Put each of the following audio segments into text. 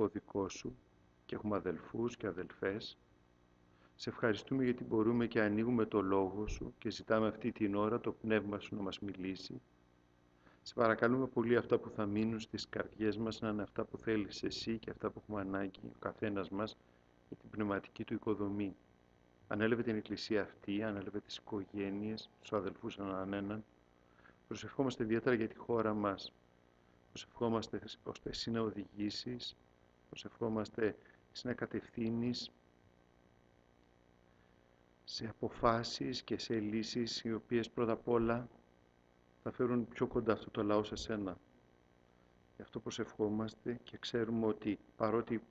δικό σου και έχουμε αδελφούς και αδελφές. Σε ευχαριστούμε γιατί μπορούμε και ανοίγουμε το Λόγο Σου και ζητάμε αυτή την ώρα το Πνεύμα Σου να μας μιλήσει. Σε παρακαλούμε πολύ αυτά που θα μείνουν στις καρδιές μας να είναι αυτά που θέλεις εσύ και αυτά που έχουμε ανάγκη ο καθένας μας για την πνευματική του οικοδομή. Ανέλαβε την Εκκλησία αυτή, ανέλαβε τις οικογένειες, τους αδελφούς έναν έναν. Προσευχόμαστε ιδιαίτερα για τη χώρα μας. Προσευχόμαστε ώστε εσύ να οδηγήσεις, προσευχόμαστε εσύ να κατευθύνεις σε αποφάσεις και σε λύσεις οι οποίες πρώτα απ' όλα θα φέρουν πιο κοντά αυτό το λαό σε σένα. Γι' αυτό προσευχόμαστε και ξέρουμε ότι παρότι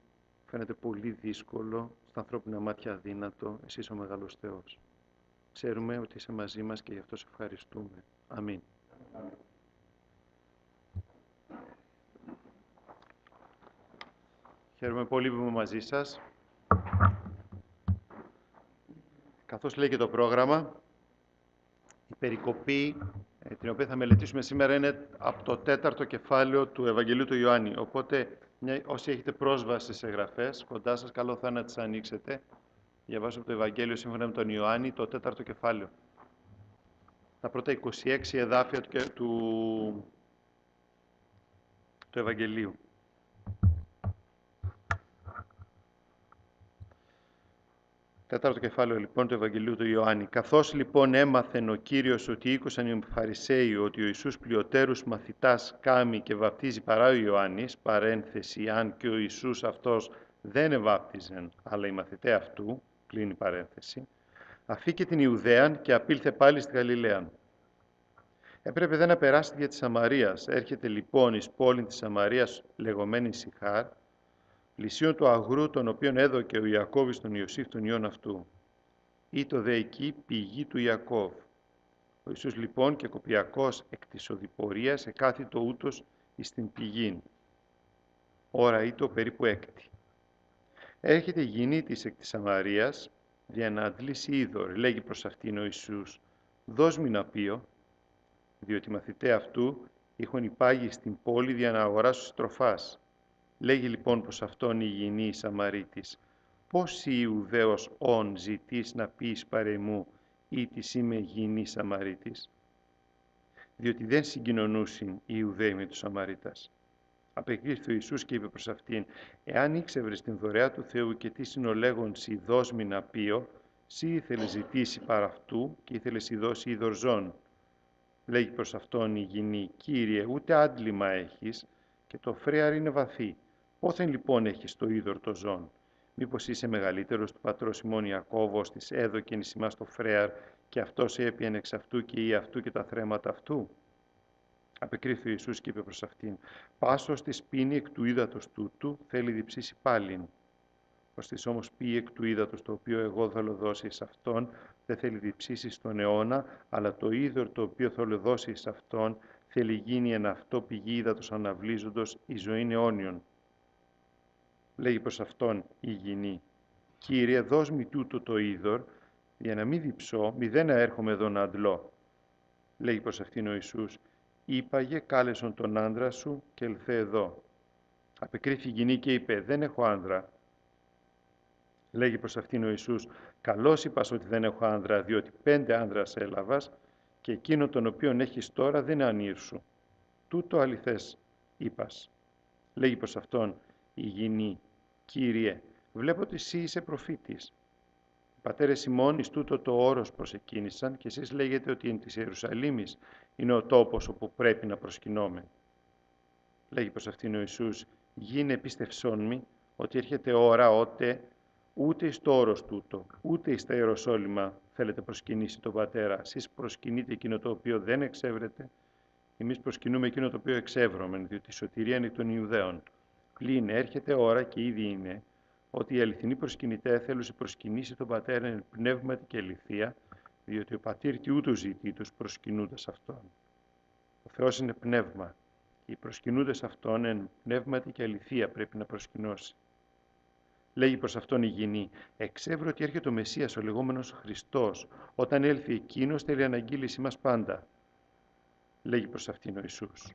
φαίνεται πολύ δύσκολο, στα ανθρώπινα μάτια αδύνατο, εσύ είσαι ο Μεγάλος Θεός. Ξέρουμε ότι είσαι μαζί μας και γι' αυτό σε ευχαριστούμε. Αμήν. Χαίρομαι πολύ που είμαι μαζί σας. Καθώς λέει και το πρόγραμμα, η περικοπή ε, την οποία θα μελετήσουμε σήμερα είναι από το τέταρτο κεφάλαιο του Ευαγγελίου του Ιωάννη. Οπότε, όσοι έχετε πρόσβαση σε γραφές, κοντά σας, καλό θα είναι να τις ανοίξετε. Διαβάζω από το Ευαγγέλιο σύμφωνα με τον Ιωάννη, το τέταρτο κεφάλαιο. Τα πρώτα 26 εδάφια του, του, του Ευαγγελίου. Τέταρτο κεφάλαιο λοιπόν του Ευαγγελίου του Ιωάννη. Καθώς λοιπόν έμαθεν ο Κύριος ότι ήκουσαν οι Φαρισαίοι ότι ο Ιησούς πλειοτέρους μαθητάς κάμει και βαπτίζει παρά ο Ιωάννης, παρένθεση αν και ο Ιησούς αυτός δεν εβάπτιζεν, αλλά οι μαθητές αυτού, κλείνει παρένθεση, αφήκε την Ιουδαίαν και απήλθε πάλι στη Γαλιλαία. Έπρεπε δεν να περάσει για τη Σαμαρίας. Έρχεται λοιπόν εις πόλη της Σαμαρίας λεγόμενη Σιχάρ, πλησίον του αγρού τον οποίον έδωκε ο Ιακώβης τον Ιωσήφ τον ιών αυτού. Ή το δε εκεί πηγή του Ιακώβ. Ο Ιησούς λοιπόν και κοπιακός εκ της οδηπορίας εκάθιτο ούτως εις την πηγήν. Ώρα ή το περίπου έκτη. Έρχεται η της εκ της Σαμαρίας, για να αντλήσει είδωρ, λέγει προς αυτήν ο Ιησούς, «Δώσ' μου να πείω», διότι οι μαθητές αυτού είχαν υπάγει στην πόλη για να αγοράσουν στροφάς. Λέγει λοιπόν προς αυτόν η υγιεινή Σαμαρίτης, «Πώς η Ιουδαίος όν ζητείς να πεις παρεμού ή της είμαι υγιεινή Σαμαρίτης» διότι δεν συγκοινωνούσιν οι Ιουδαίοι με τους Σαμαρίτας. Απεκρίθη ο Ιησούς και είπε προς αυτήν, «Εάν ήξευρες την δωρεά του Θεού και τι συνολέγον σι δώσμη να πείω, σι ήθελε ζητήσει παρά αυτού και ήθελε σι δώσει ειδωρζόν». Λέγει προς αυτόν η γυνή, «Κύριε, ούτε άντλημα έχεις και το φρέαρ είναι βαθύ. Πόθεν λοιπόν έχεις το είδωρ το ζών. Μήπως είσαι μεγαλύτερος του πατρός ημών Ιακώβος, της έδωκεν εις ημάς το φρέαρ και αυτός έπιαν εξ αυτού και ή αυτού και τα θρέματα αυτού; Απεκρίθη ο Ιησούς και είπε προς αυτήν, «Πάσος της πίνει εκ του ύδατος τούτου, θέλει διψήσει πάλιν. Ως της όμως πει εκ του ύδατος το οποίο εγώ θέλω δώσει σε αυτόν, δεν θέλει διψήσει στον αιώνα, αλλά το είδωρ το οποίο θέλω δώσει σε αυτόν, θέλει γίνει εν αυτό πηγή ύδατος αναβλύζοντος η ζωή αιώνιον. Λέγει προς αυτόν η γυνή, «Κύριε, δώσ' μη τούτο το είδωρ, για να μην διψώ, μη δεν έρχομαι εδώ να αντλώ». Λέγει προς αυτήν ο Ιησούς, «Είπαγε, κάλεσον τον άντρα σου και ελθέ εδώ». Απεκρίθη η γυνή και είπε, «Δεν έχω άντρα». Λέγει προς αυτήν ο Ιησούς, «Καλώς είπας ότι δεν έχω άντρα, διότι πέντε άντρας έλαβας και εκείνο τον οποίον έχεις τώρα δεν είναι ανήρ σου. Τούτο αληθές είπας». Λέγει προς αυτόν η γυνή, «Κύριε, βλέπω ότι εσύ είσαι προφήτης. Οι πατέρες ημών εις τούτο το όρος προσεκίνησαν και εσείς λέγετε ότι είναι της Ιερουσαλήμης είναι ο τόπος όπου πρέπει να προσκυνώμε. Λέγει προς αυτήν ο Ιησούς, γίνε πίστευσόν μη ότι έρχεται ώρα ότε ούτε εις το όρος τούτο, ούτε εις τα Ιεροσόλυμα θέλετε προσκυνήσει τον Πατέρα. Εσείς προσκυνείτε εκείνο το οποίο δεν εξεύρετε, εμείς προσκυνούμε εκείνο το οποίο εξεύρωμε, διότι η σωτηρία είναι των Ιουδαίων. Πλην έρχεται ώρα και ήδη είναι, ότι οι αληθινοί προσκυνητές θέλουν να προσκυνήσεις τον Πατέρα εν πνεύματι και αληθεία, διότι ο πατήρ τι ούτως ζητεί τους προσκυνούντας Αυτόν. Ο Θεός είναι πνεύμα και οι προσκυνούντες Αυτόν εν πνεύματι και αληθεία πρέπει να προσκυνώσει. Λέγει προς Αυτόν η γυνή, εξεύρω ότι έρχεται ο Μεσσίας, ο λεγόμενος Χριστός, όταν έλθει Εκείνος θέλει αναγγείληση μας πάντα. Λέγει προς Αυτήν ο Ιησούς,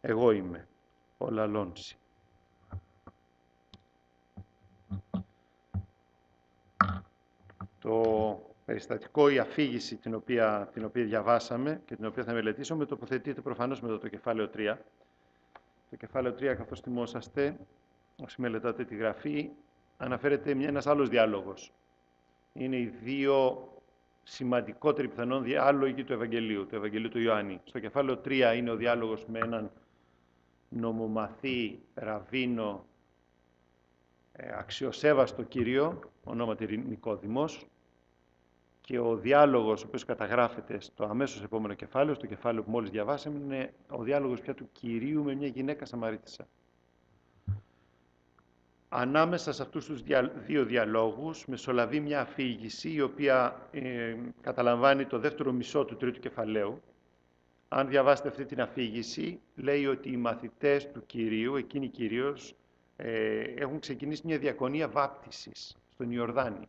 εγώ είμαι, ο λαλόνση. Το περιστατικό, η αφήγηση την οποία, την οποία διαβάσαμε και την οποία θα μελετήσουμε τοποθετείται προφανώς με το κεφάλαιο 3. Το κεφάλαιο 3, καθώς θυμόσαστε, όσοι μελετάτε τη γραφή, αναφέρεται μια, ένας άλλος διάλογος. Είναι οι δύο σημαντικότεροι πιθανόν διάλογοι του Ευαγγελίου, του Ευαγγελίου του Ιωάννη. Στο κεφάλαιο 3 είναι ο διάλογος με έναν νομομαθή, ραβίνο, ε, αξιοσέβαστο Κύριο, ονόματι Νικόδημος, και ο διάλογος, ο οποίος καταγράφεται στο αμέσως επόμενο κεφάλαιο, στο κεφάλαιο που μόλις διαβάσαμε, είναι ο διάλογος πια του Κυρίου με μια γυναίκα Σαμαρίτισσα. Ανάμεσα σε αυτούς τους δύο διαλόγους μεσολαβεί μια αφήγηση η οποία ε, καταλαμβάνει το δεύτερο μισό του τρίτου κεφαλαίου. Αν διαβάσετε αυτή την αφήγηση, λέει ότι οι μαθητές του Κυρίου, εκείνοι κυρίως, ε, έχουν ξεκινήσει μια διακονία βάπτισης στον Ιορδάνη.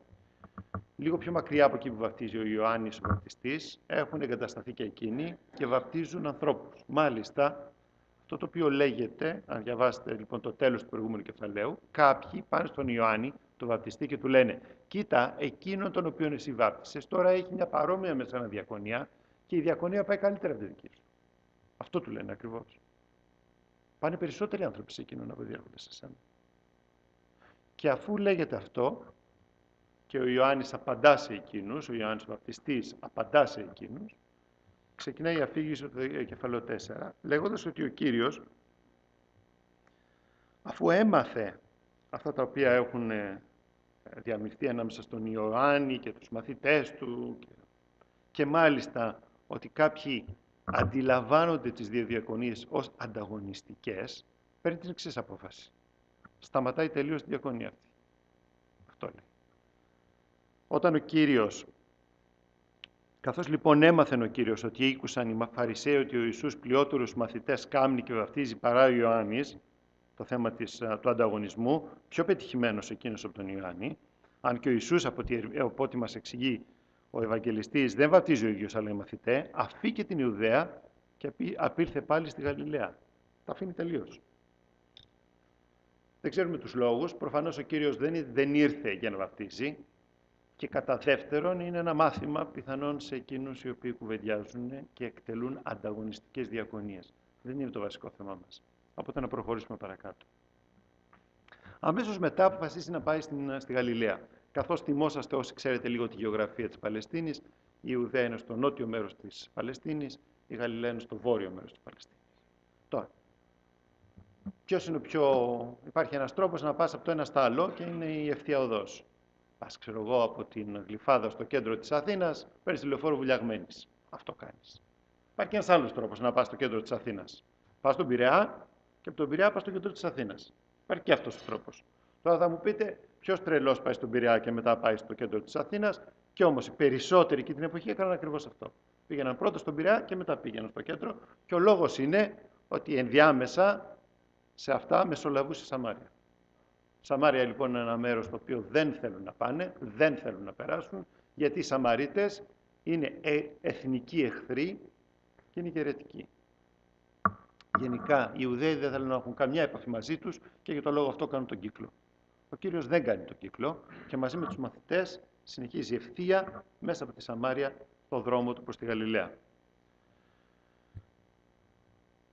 Λίγο πιο μακριά από εκεί που βαπτίζει ο Ιωάννης ο βαπτιστής, έχουν εγκατασταθεί και εκείνοι και βαπτίζουν ανθρώπους. Μάλιστα, αυτό το οποίο λέγεται, αν διαβάσετε λοιπόν το τέλος του προηγούμενου κεφαλαίου, κάποιοι πάνε στον Ιωάννη, τον βαπτιστή και του λένε «Κοίτα, εκείνον τον οποίο εσύ βάπτισες, τώρα έχει μια παρόμοια μέσα διακονία και η διακονία πάει καλύτερα από τη δική σου». Αυτό του λένε ακριβώς. Πάνε περισσότεροι άνθρωποι σε εκείνον από διέρχονται σε σένα. Και αφού λέγεται αυτό, και ο Ιωάννης απαντά σε εκείνους, ο Ιωάννης ο Βαπτιστής απαντά σε εκείνους, ξεκινάει η αφήγηση του κεφαλαίου 4, λέγοντας ότι ο Κύριος, αφού έμαθε αυτά τα οποία έχουν ε, διαμειχθεί ανάμεσα στον Ιωάννη και τους μαθητές του και μάλιστα ότι κάποιοι αντιλαμβάνονται τις δύο διακονίες ως ανταγωνιστικές, παίρνει την εξής απόφαση. Σταματάει τελείως τη διακονία αυτή. Αυτό λέει. Όταν ο Κύριος, καθώς λοιπόν έμαθεν ο Κύριος ότι ήκουσαν οι Φαρισαίοι ότι ο Ιησούς πλειότερους μαθητές κάμνει και βαφτίζει παρά ο Ιωάννης, το θέμα της, του ανταγωνισμού, πιο πετυχημένος εκείνος από τον Ιωάννη, αν και ο Ιησούς από ό,τι μας εξηγεί ο Ευαγγελιστής δεν βαπτίζει ο ίδιος αλλά οι μαθητές, αφήκε την Ιουδαία και απήρθε πάλι στη Γαλιλαία. Τα αφήνει τελείως. Δεν ξέρουμε τους λόγους. Προφανώς ο Κύριος δεν, δεν ήρθε για να βαπτίζει. Και κατά δεύτερον είναι ένα μάθημα πιθανόν σε εκείνους οι οποίοι κουβεντιάζουν και εκτελούν ανταγωνιστικές διακονίες. Δεν είναι το βασικό θέμα μας. Οπότε να προχωρήσουμε παρακάτω. Αμέσως μετά αποφασίσει να πάει στην, στη Γαλιλαία. Καθώς θυμόσαστε όσοι ξέρετε λίγο τη γεωγραφία της Παλαιστίνης, η Ιουδαία είναι στο νότιο μέρος της Παλαιστίνης, η Γαλιλαία είναι στο βόρειο μέρος της Παλαιστίνης. Τώρα, ποιος είναι ο πιο... Υπάρχει ένας τρόπος να πας από το ένα στο άλλο και είναι η ευθεία οδός. Πας, ξέρω εγώ, από την Γλυφάδα στο κέντρο της Αθήνας, παίρνεις τηλεφόρο βουλιαγμένης. Αυτό κάνεις. Υπάρχει και ένας άλλος τρόπος να πας στο κέντρο της Αθήνας. Πας στον Πειραιά και από τον Πειραιά πας στο κέντρο της Αθήνας. Υπάρχει και αυτός ο τρόπος. Τώρα θα μου πείτε, ποιος τρελός πάει στον Πειραιά και μετά πάει στο κέντρο της Αθήνας. Και όμως οι περισσότεροι εκεί την εποχή έκαναν ακριβώς αυτό. Πήγαιναν πρώτα στον Πειραιά και μετά πήγαιναν στο κέντρο. Και ο λόγος είναι ότι ενδιάμεσα σε αυτά μεσολαβούσε η Σαμάρια. Σαμάρια λοιπόν είναι ένα μέρος το οποίο δεν θέλουν να πάνε, δεν θέλουν να περάσουν, γιατί οι Σαμαρίτες είναι ε, εθνικοί εχθροί και είναι αιρετικοί. Γενικά οι Ιουδαίοι δεν θέλουν να έχουν καμιά επαφή μαζί τους και για τον λόγο αυτό κάνουν τον κύκλο. Ο Κύριος δεν κάνει τον κύκλο και μαζί με τους μαθητές συνεχίζει ευθεία μέσα από τη Σαμάρια το δρόμο του προς τη Γαλιλαία.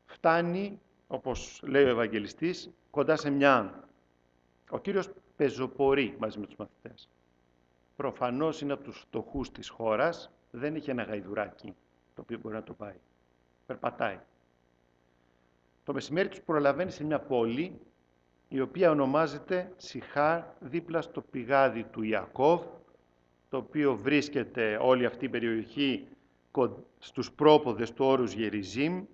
Φτάνει, όπως λέει ο Ευαγγελιστής, κοντά σε μια... Ο Κύριος πεζοπορεί μαζί με τους μαθητές. Προφανώς είναι από τους φτωχούς της χώρας, δεν είχε ένα γαϊδουράκι το οποίο μπορεί να το πάει. Περπατάει. Το μεσημέρι τους προλαβαίνει σε μια πόλη η οποία ονομάζεται Σιχάρ δίπλα στο πηγάδι του Ιακώβ, το οποίο βρίσκεται όλη αυτή η περιοχή στους πρόποδες του όρους Γεριζίμ,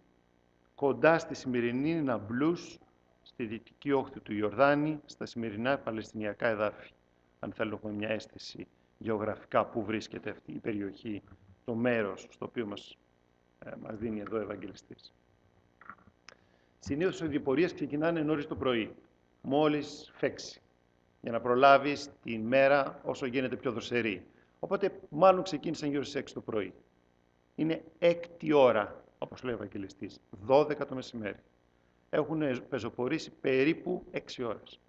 κοντά στη σημερινή Ναμπλούς, στη δυτική όχθη του Ιορδάνη, στα σημερινά Παλαιστινιακά εδάφη. Αν θέλω να έχουμε μια αίσθηση γεωγραφικά που βρίσκεται αυτή η περιοχή, το μέρος στο οποίο μας, ε, μας δίνει εδώ ο Ευαγγελιστής. Συνήθως οι διπορίες ξεκινάνε νωρίς το πρωί μόλις φέξει, για να προλάβεις τη μέρα όσο γίνεται πιο δροσερή. Οπότε μάλλον ξεκίνησαν γύρω στις 6 το πρωί. Είναι έκτη ώρα, όπως λέει ο Ευαγγελιστής, 12 το μεσημέρι. Έχουν πεζοπορήσει περίπου 6 ώρες.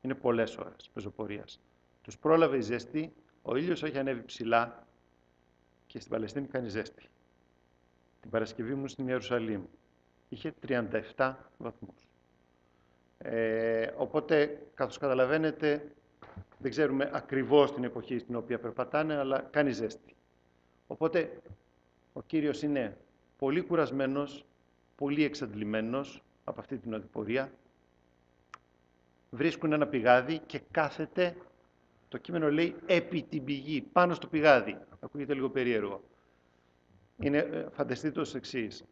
Είναι πολλές ώρες πεζοπορίας. Τους πρόλαβε η ζέστη, Ο ήλιος έχει ανέβει ψηλά και στην Παλαιστίνη κάνει ζέστη. Την Παρασκευή μου στην Ιερουσαλήμ είχε 37 βαθμούς. Ε, οπότε, καθώς καταλαβαίνετε, δεν ξέρουμε ακριβώς την εποχή στην οποία περπατάνε, αλλά κάνει ζέστη. Οπότε, ο Κύριος είναι πολύ κουρασμένος, πολύ εξαντλημένος από αυτή την οδηπορία. Βρίσκουν ένα πηγάδι και κάθεται, το κείμενο λέει, επί την πηγή, πάνω στο πηγάδι. Ακούγεται λίγο περίεργο. Είναι, ε, φανταστείτε το εξής.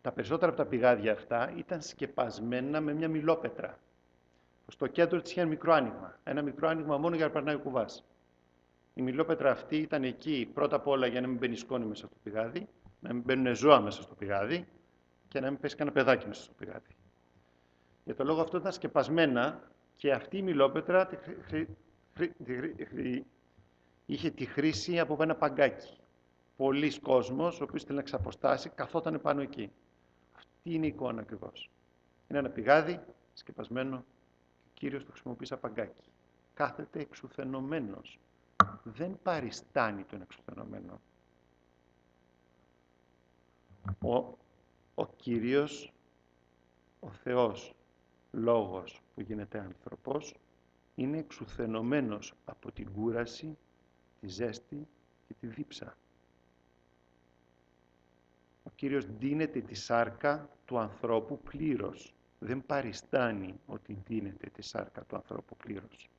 Τα περισσότερα από τα πηγάδια αυτά ήταν σκεπασμένα με μια μιλόπετρα. Στο κέντρο της είχε ένα μικρό άνοιγμα. Ένα μικρό άνοιγμα μόνο για να περνάει ο κουβάς. Η μιλόπετρα αυτή ήταν εκεί πρώτα απ' όλα για να μην μπαίνει σκόνη μέσα στο πηγάδι, να μην μπαίνουν ζώα μέσα στο πηγάδι και να μην πέσει κανένα παιδάκι μέσα στο πηγάδι. Για το λόγο αυτό ήταν σκεπασμένα και αυτή η μιλόπετρα είχε τη χρήση από ένα παγκάκι. Πολλοί κόσμος, ο οποίος ήθελε να εξαποστάσει, καθόταν πάνω εκεί. Τι είναι η εικόνα ακριβώς; Είναι ένα πηγάδι σκεπασμένο και ο Κύριος το χρησιμοποιείς σαν παγκάκι. Κάθεται εξουθενωμένος. Δεν παριστάνει τον εξουθενωμένο. Ο, ο Κύριος, ο Θεός, Λόγος που γίνεται άνθρωπος, είναι εξουθενωμένος από την κούραση, τη ζέστη και τη δίψα. Ο Κύριος δίνεται τη σάρκα του ανθρώπου πλήρως. Δεν παριστάνει ότι δίνεται τη σάρκα του ανθρώπου πλήρως.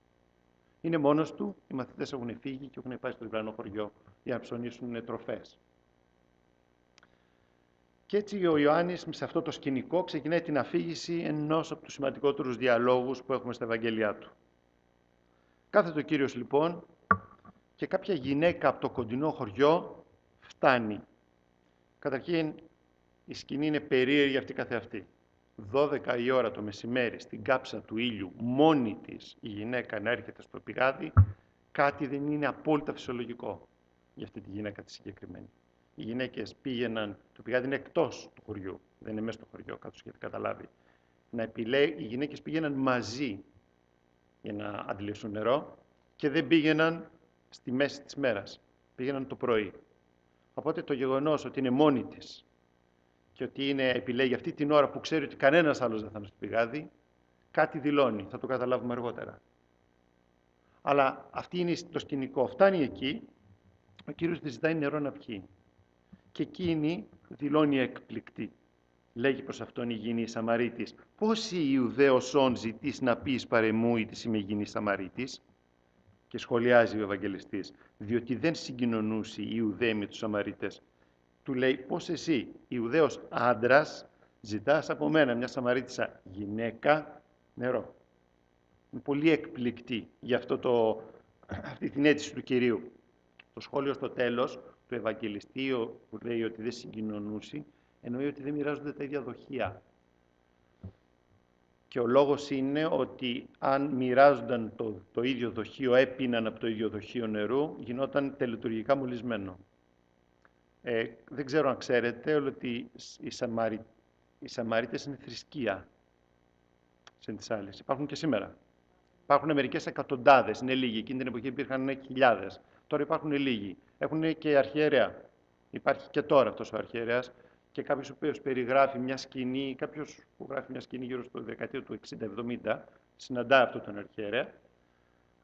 Είναι μόνος του, οι μαθητές έχουν φύγει και έχουν πάει στο διπλανό χωριό για να ψωνίσουν τροφές. Και έτσι ο Ιωάννης σε αυτό το σκηνικό ξεκινάει την αφήγηση ενός από τους σημαντικότερους διαλόγους που έχουμε στα Ευαγγέλια του. Κάθεται ο Κύριος λοιπόν και κάποια γυναίκα από το κοντινό χωριό φτάνει Καταρχήν, η σκηνή είναι περίεργη αυτή καθεαυτή. 12 η ώρα το μεσημέρι, στην κάψα του ήλιου, μόνη της η γυναίκα να έρχεται στο πηγάδι, κάτι δεν είναι απόλυτα φυσιολογικό για αυτή τη γυναίκα τη συγκεκριμένη. Οι γυναίκες πήγαιναν, το πηγάδι είναι εκτός του χωριού, δεν είναι μέσα στο χωριό, κάτω γιατί καταλάβει. Να επιλέγει, οι γυναίκες πήγαιναν μαζί για να αντιλήσουν νερό και δεν πήγαιναν στη μέση της μέρας. Πήγαιναν το πρωί. Οπότε το γεγονός ότι είναι μόνη της και ότι είναι, επιλέγει αυτή την ώρα που ξέρει ότι κανένας άλλος δεν θα είναι στο πηγάδι, κάτι δηλώνει, θα το καταλάβουμε αργότερα. Αλλά αυτή είναι το σκηνικό. Φτάνει εκεί, ο Κύριος της ζητάει νερό να πιει. Και εκείνη δηλώνει εκπληκτή. Λέγει προς αυτόν η γυνή Σαμαρίτης, «Πώς η Ιουδαίος όν ζητείς να πεις παρεμού ή της είμαι γυνή Σαμαρίτης» και σχολιάζει ο Ευαγγελιστής, διότι δεν συγκοινωνούσε η Ιουδαίοι με τους Σαμαρίτες. Του λέει, πώς εσύ, Ιουδαίος άντρας, ζητάς από μένα, μια Σαμαρίτησα γυναίκα, νερό; Είναι πολύ εκπληκτή για αυτό το, αυτή την αίτηση του Κυρίου. Το σχόλιο στο τέλος του Ευαγγελιστή που λέει ότι δεν συγκοινωνούσε, εννοεί ότι δεν μοιράζονται τα ίδια δοχεία. Και ο λόγος είναι ότι αν μοιράζονταν το, το ίδιο δοχείο, έπιναν από το ίδιο δοχείο νερού, γινόταν τελετουργικά μολυσμένο. Ε, δεν ξέρω αν ξέρετε ότι οι, Σαμαρι... οι Σαμαρίτες είναι θρησκεία σε τις άλλες. Υπάρχουν και σήμερα. Υπάρχουν μερικές εκατοντάδες, είναι λίγοι. Εκείνη την εποχή υπήρχαν χιλιάδες. Τώρα υπάρχουν λίγοι. Έχουν και αρχιερέα. Υπάρχει και τώρα αυτός ο αρχιερέας και κάποιος ο οποίος περιγράφει μια σκηνή, κάποιος που γράφει μια σκηνή γύρω στο δεκαετία του 60-70, συναντά αυτό τον αρχιερέα,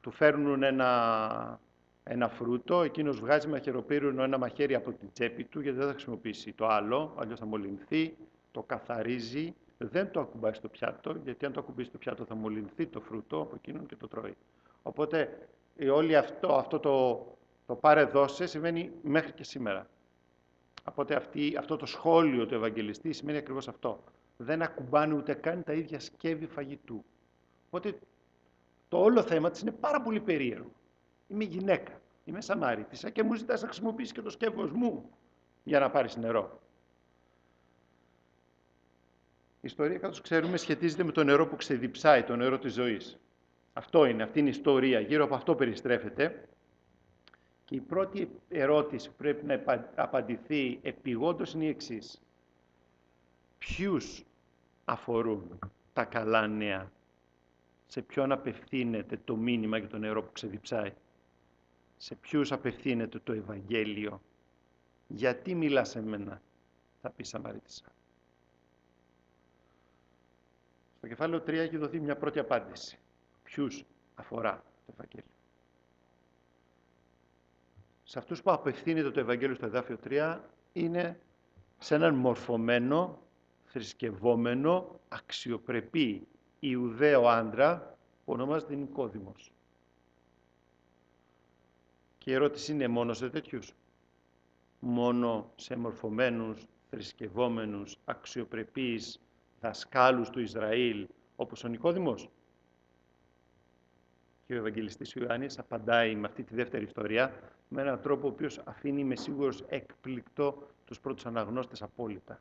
του φέρνουν ένα, ένα φρούτο, εκείνος βγάζει μαχαιροπύρινο ένα μαχαίρι από την τσέπη του, γιατί δεν θα χρησιμοποιήσει το άλλο, αλλιώς θα μολυνθεί, το καθαρίζει, δεν το ακουμπάει στο πιάτο, γιατί αν το ακουμπήσει στο πιάτο θα μολυνθεί το φρούτο από εκείνον και το τρώει. Οπότε όλο αυτό, αυτό το, το πάρε δώσε σημαίνει μέχρι και σήμερα. Οπότε αυτή, αυτό το σχόλιο του Ευαγγελιστή σημαίνει ακριβώς αυτό. Δεν ακουμπάνε ούτε καν τα ίδια σκεύη φαγητού. Οπότε το όλο θέμα της είναι πάρα πολύ περίεργο. Είμαι γυναίκα, είμαι Σαμάριτησα και μου ζητάς να χρησιμοποιήσεις και το σκεύος μου για να πάρεις νερό. Η ιστορία, καθώς ξέρουμε, σχετίζεται με το νερό που ξεδιψάει, το νερό της ζωής. Αυτό είναι, αυτή είναι η ιστορία. Γύρω από αυτό περιστρέφεται. Και η πρώτη ερώτηση που πρέπει να απαντηθεί επιγόντως είναι η εξής. Ποιους αφορούν τα καλά νέα, σε ποιον απευθύνεται το μήνυμα για το νερό που ξεδιψάει; σε ποιους απευθύνεται το Ευαγγέλιο; Γιατί μιλάς σε μένα, θα πεις Σαμαρίτησα. Στο κεφάλαιο 3 έχει δοθεί μια πρώτη απάντηση. Ποιους αφορά το Ευαγγέλιο; Σε αυτούς που απευθύνεται το Ευαγγέλιο στο εδάφιο 3 είναι σε έναν μορφωμένο, θρησκευόμενο, αξιοπρεπή Ιουδαίο άντρα που ονομάζεται Νικόδημος. Και η ερώτηση είναι μόνο σε τέτοιους. Μόνο σε μορφωμένους, θρησκευόμενους, αξιοπρεπείς δασκάλους του Ισραήλ, όπως ο Νικόδημος; Και ο Ευαγγελιστής Ιωάννης απαντάει με αυτή τη δεύτερη ιστορία με έναν τρόπο ο οποίος αφήνει, με σίγουρος, εκπληκτό τους πρώτους αναγνώστες απόλυτα.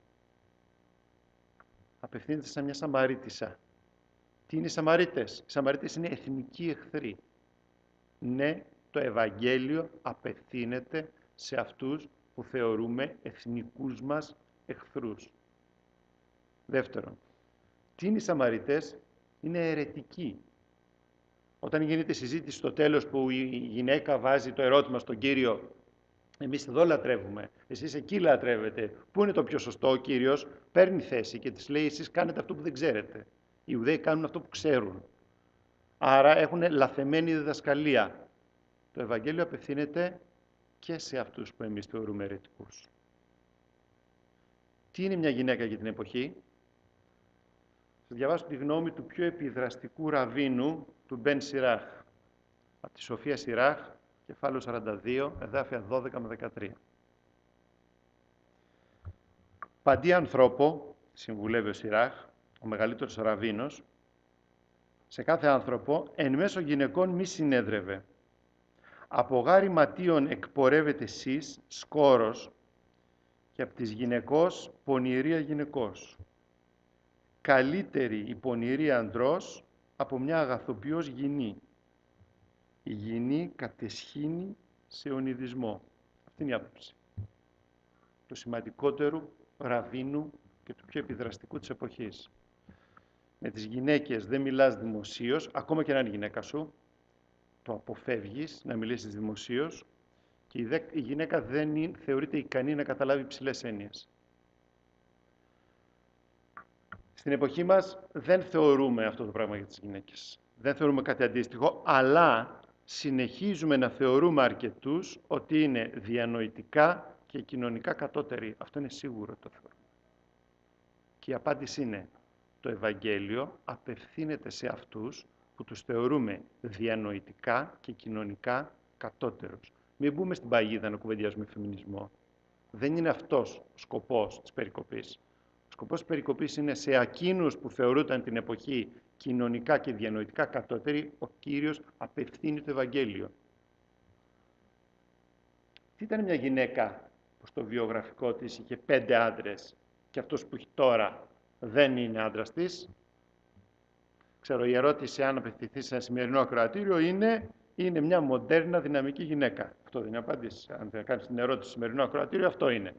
Απευθύνεται σε μια Σαμαρίτισσα. Τι είναι οι Σαμαρίτες; Οι Σαμαρίτες είναι εθνικοί εχθροί. Ναι, το Ευαγγέλιο απευθύνεται σε αυτούς που θεωρούμε εθνικούς μας εχθρούς. Δεύτερον, τι είναι οι Σαμαριτές, είναι αιρετικοί. Όταν γίνεται συζήτηση στο τέλος που η γυναίκα βάζει το ερώτημα στον Κύριο εμείς εδώ λατρεύουμε, εσείς εκεί λατρεύετε. Πού είναι το πιο σωστό, ο Κύριος; Παίρνει θέση και της λέει εσείς κάνετε αυτό που δεν ξέρετε. Οι Ιουδαίοι κάνουν αυτό που ξέρουν. Άρα έχουν λαθεμένη διδασκαλία. Το Ευαγγέλιο απευθύνεται και σε αυτούς που εμείς θεωρούμε αιρετικούς. Τι είναι μια γυναίκα για την εποχή; Θα διαβάσω τη γνώμη του πιο επιδραστικού ραβίνου του Μπεν Σιράχ. Από τη Σοφία Σιράχ, κεφάλαιο 42, εδάφια 12 με 13. Παντή ανθρώπο, συμβουλεύει ο Σιράχ, ο μεγαλύτερος ραβίνος, σε κάθε άνθρωπο, εν μέσω γυναικών μη συνέδρευε. Από γάρι ματίων εκπορεύεται εσείς, σκόρος, και από της γυναικός πονηρία γυναικός. Καλύτερη η πονηρία ανδρός από μια αγαθοποιός γυνή. Η γυνή κατεσχύνει σε ονειδισμό. Αυτή είναι η άποψη. Το σημαντικότερο ραβίνου και του πιο επιδραστικού της εποχής. Με τις γυναίκες δεν μιλάς δημοσίως, ακόμα και αν είναι γυναίκα σου, το αποφεύγεις να μιλήσεις δημοσίως και η γυναίκα δεν θεωρείται ικανή να καταλάβει ψηλές έννοιες. Στην εποχή μας δεν θεωρούμε αυτό το πράγμα για τις γυναίκες. Δεν θεωρούμε κάτι αντίστοιχο, αλλά συνεχίζουμε να θεωρούμε αρκετούς ότι είναι διανοητικά και κοινωνικά κατώτεροι. Αυτό είναι σίγουρο το θεωρούμε. Και η απάντηση είναι το Ευαγγέλιο απευθύνεται σε αυτούς που τους θεωρούμε διανοητικά και κοινωνικά κατώτερους. Μην μπούμε στην παγίδα να κουβεντιάζουμε φεμινισμό. Δεν είναι αυτός ο σκοπός της περικοπής. Ο σκοπός της περικοπής είναι σε ακίνους που θεωρούνταν την εποχή κοινωνικά και διανοητικά κατώτεροι, ο Κύριος απευθύνει το Ευαγγέλιο. Τι ήταν μια γυναίκα που στο βιογραφικό της είχε πέντε άντρες και αυτός που έχει τώρα δεν είναι άντρας της; Ξέρω, η ερώτηση αν απευθυνθεί σε ένα σημερινό ακροατήριο είναι είναι μια μοντέρνα δυναμική γυναίκα. Αυτό δεν είναι απάντηση. Αν δεν κάνεις την ερώτηση σημερινό ακροατήριο, αυτό είναι.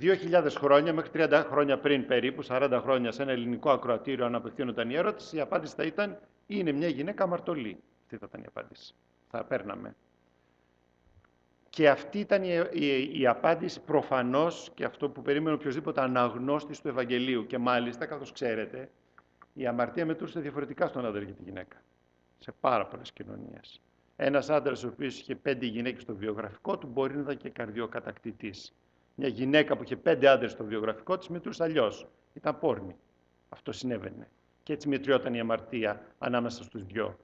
2.000 χρόνια, μέχρι 30 χρόνια πριν περίπου, 40 χρόνια, σε ένα ελληνικό ακροατήριο, αν απευθύνονταν η ερώτηση, η απάντηση θα ήταν είναι μια γυναίκα αμαρτωλή. Αυτή θα ήταν η απάντηση; Θα παίρναμε. Και αυτή ήταν η, η, η απάντηση προφανώς και αυτό που περίμενε οποιοδήποτε αναγνώστης του Ευαγγελίου. Και μάλιστα, καθώς ξέρετε, η αμαρτία μετρούσε διαφορετικά στον άντρα και τη γυναίκα σε πάρα πολλές κοινωνίες. Ένας άντρας ο οποίος είχε πέντε γυναίκες στο βιογραφικό του μπορεί να ήταν και καρδιοκατακτητής. Μια γυναίκα που είχε πέντε άντρες στο βιογραφικό της μετρούσε αλλιώς. Ήταν πόρνη. Αυτό συνέβαινε. Και έτσι μετριόταν η αμαρτία ανάμεσα στους δυο.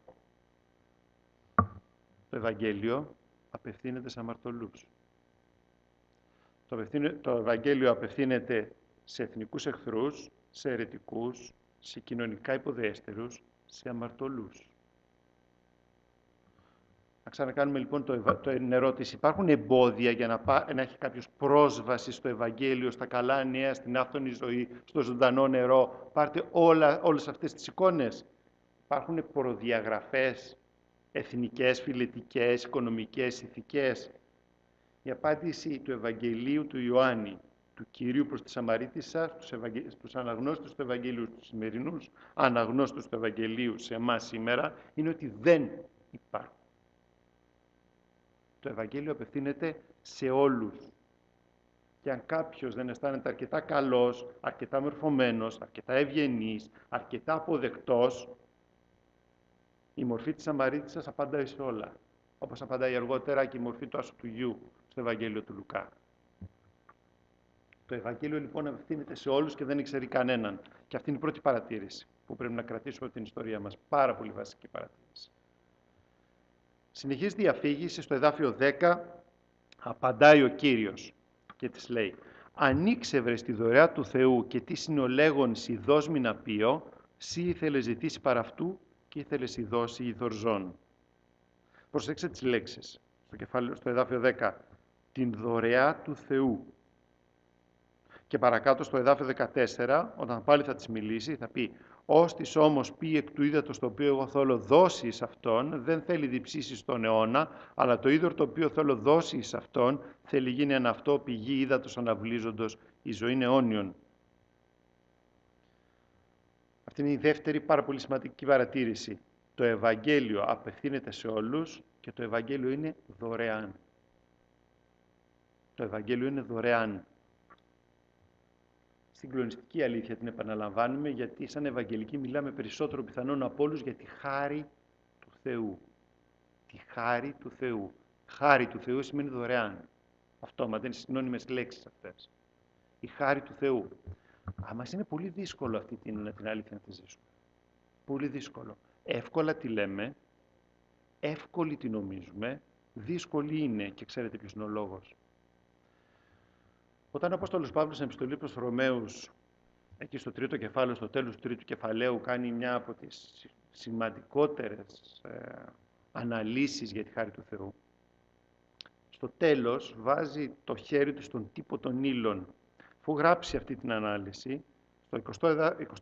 Το Ευαγγέλιο απευθύνεται σε αμαρτωλούς. Το, το Ευαγγέλιο απευθύνεται σε εθνικούς εχθρούς, σε αιρετικούς, σε κοινωνικά υποδέστερους, σε αμαρτωλούς. Να ξανακάνουμε λοιπόν το, το ερώτηση. Υπάρχουν εμπόδια για να, να έχει κάποιος πρόσβαση στο Ευαγγέλιο, στα καλά νέα, στην άφθονη ζωή, στο ζωντανό νερό; Πάρτε όλα, όλες αυτές τις εικόνες. Υπάρχουν προδιαγραφές εθνικές, φιλετικές, οικονομικές, ηθικές. Η απάντηση του Ευαγγελίου του Ιωάννη, του Κυρίου προς τη Σαμαρίτισσα, στους, Ευαγγε... στους αναγνώστους του Ευαγγελίου, στους σημερινούς αναγνώστους του Ευαγγελίου σε εμάς σήμερα, είναι ότι δεν υπάρχουν. Το Ευαγγέλιο απευθύνεται σε όλους. Και αν κάποιος δεν αισθάνεται αρκετά καλός, αρκετά μορφωμένος, αρκετά ευγενής, αρκετά αποδεκτός, η μορφή της Σαμαρίτισσας απαντάει σε όλα. Όπως απαντάει αργότερα και η μορφή του Άσου του Γιού στο Ευαγγέλιο του Λουκά. Το Ευαγγέλιο λοιπόν απευθύνεται σε όλους και δεν εξαιρεί κανέναν. Και αυτή είναι η πρώτη παρατήρηση που πρέπει να κρατήσουμε από την ιστορία μας. Πάρα πολύ βασική παρατήρηση. Συνεχίζει διαφήγηση στο εδάφιο 10, απαντάει ο Κύριος και της λέει «Ανοίξε βρε τη δωρεά του Θεού και τι συνολέγον σι δώσμη να πείω, σι ήθελε ζητήσει παρά αυτού και ήθελε σι δώσει η δορζόν». Προσέξτε τις λέξεις στο, κεφάλαιο, στο εδάφιο 10. Την δωρεά του Θεού. Και παρακάτω στο εδάφιο 14, όταν πάλι θα της μιλήσει, θα πει «Ώστις όμως πει εκ του ύδατος το οποίο εγώ θέλω δώσει σε αυτόν, δεν θέλει διψήσει στον αιώνα, αλλά το είδωρ το οποίο θέλω δώσει σε αυτόν, θέλει γίνει ένα αυτό πηγή ύδατος αναβλύζοντος η ζωή αιώνιον». Αυτή είναι η δεύτερη πάρα πολύ σημαντική παρατήρηση. Το Ευαγγέλιο απευθύνεται σε όλους και το Ευαγγέλιο είναι δωρεάν. Το Ευαγγέλιο είναι δωρεάν συγκλονιστική αλήθεια την επαναλαμβάνουμε, γιατί σαν Ευαγγελικοί μιλάμε περισσότερο πιθανόν από όλους για τη χάρη του Θεού. Τη χάρη του Θεού. Χάρη του Θεού σημαίνει δωρεάν. Αυτόματα είναι συνώνυμες λέξεις αυτές. Η χάρη του Θεού. Α, μας είναι πολύ δύσκολο αυτή την, την αλήθεια να τη ζήσουμε. Πολύ δύσκολο. Εύκολα τη λέμε, εύκολη τη νομίζουμε, δύσκολη είναι και ξέρετε ποιος είναι ο λόγος. Όταν ο Απόστολος Παύλος στην επιστολή προς Ρωμαίους, εκεί στο τρίτο κεφάλαιο, στο τέλος του τρίτου κεφαλαίου, κάνει μια από τις σημαντικότερες ε, αναλύσεις για τη χάρη του Θεού, στο τέλος βάζει το χέρι του στον τύπο των ύλων. Αφού γράψει αυτή την ανάλυση, στο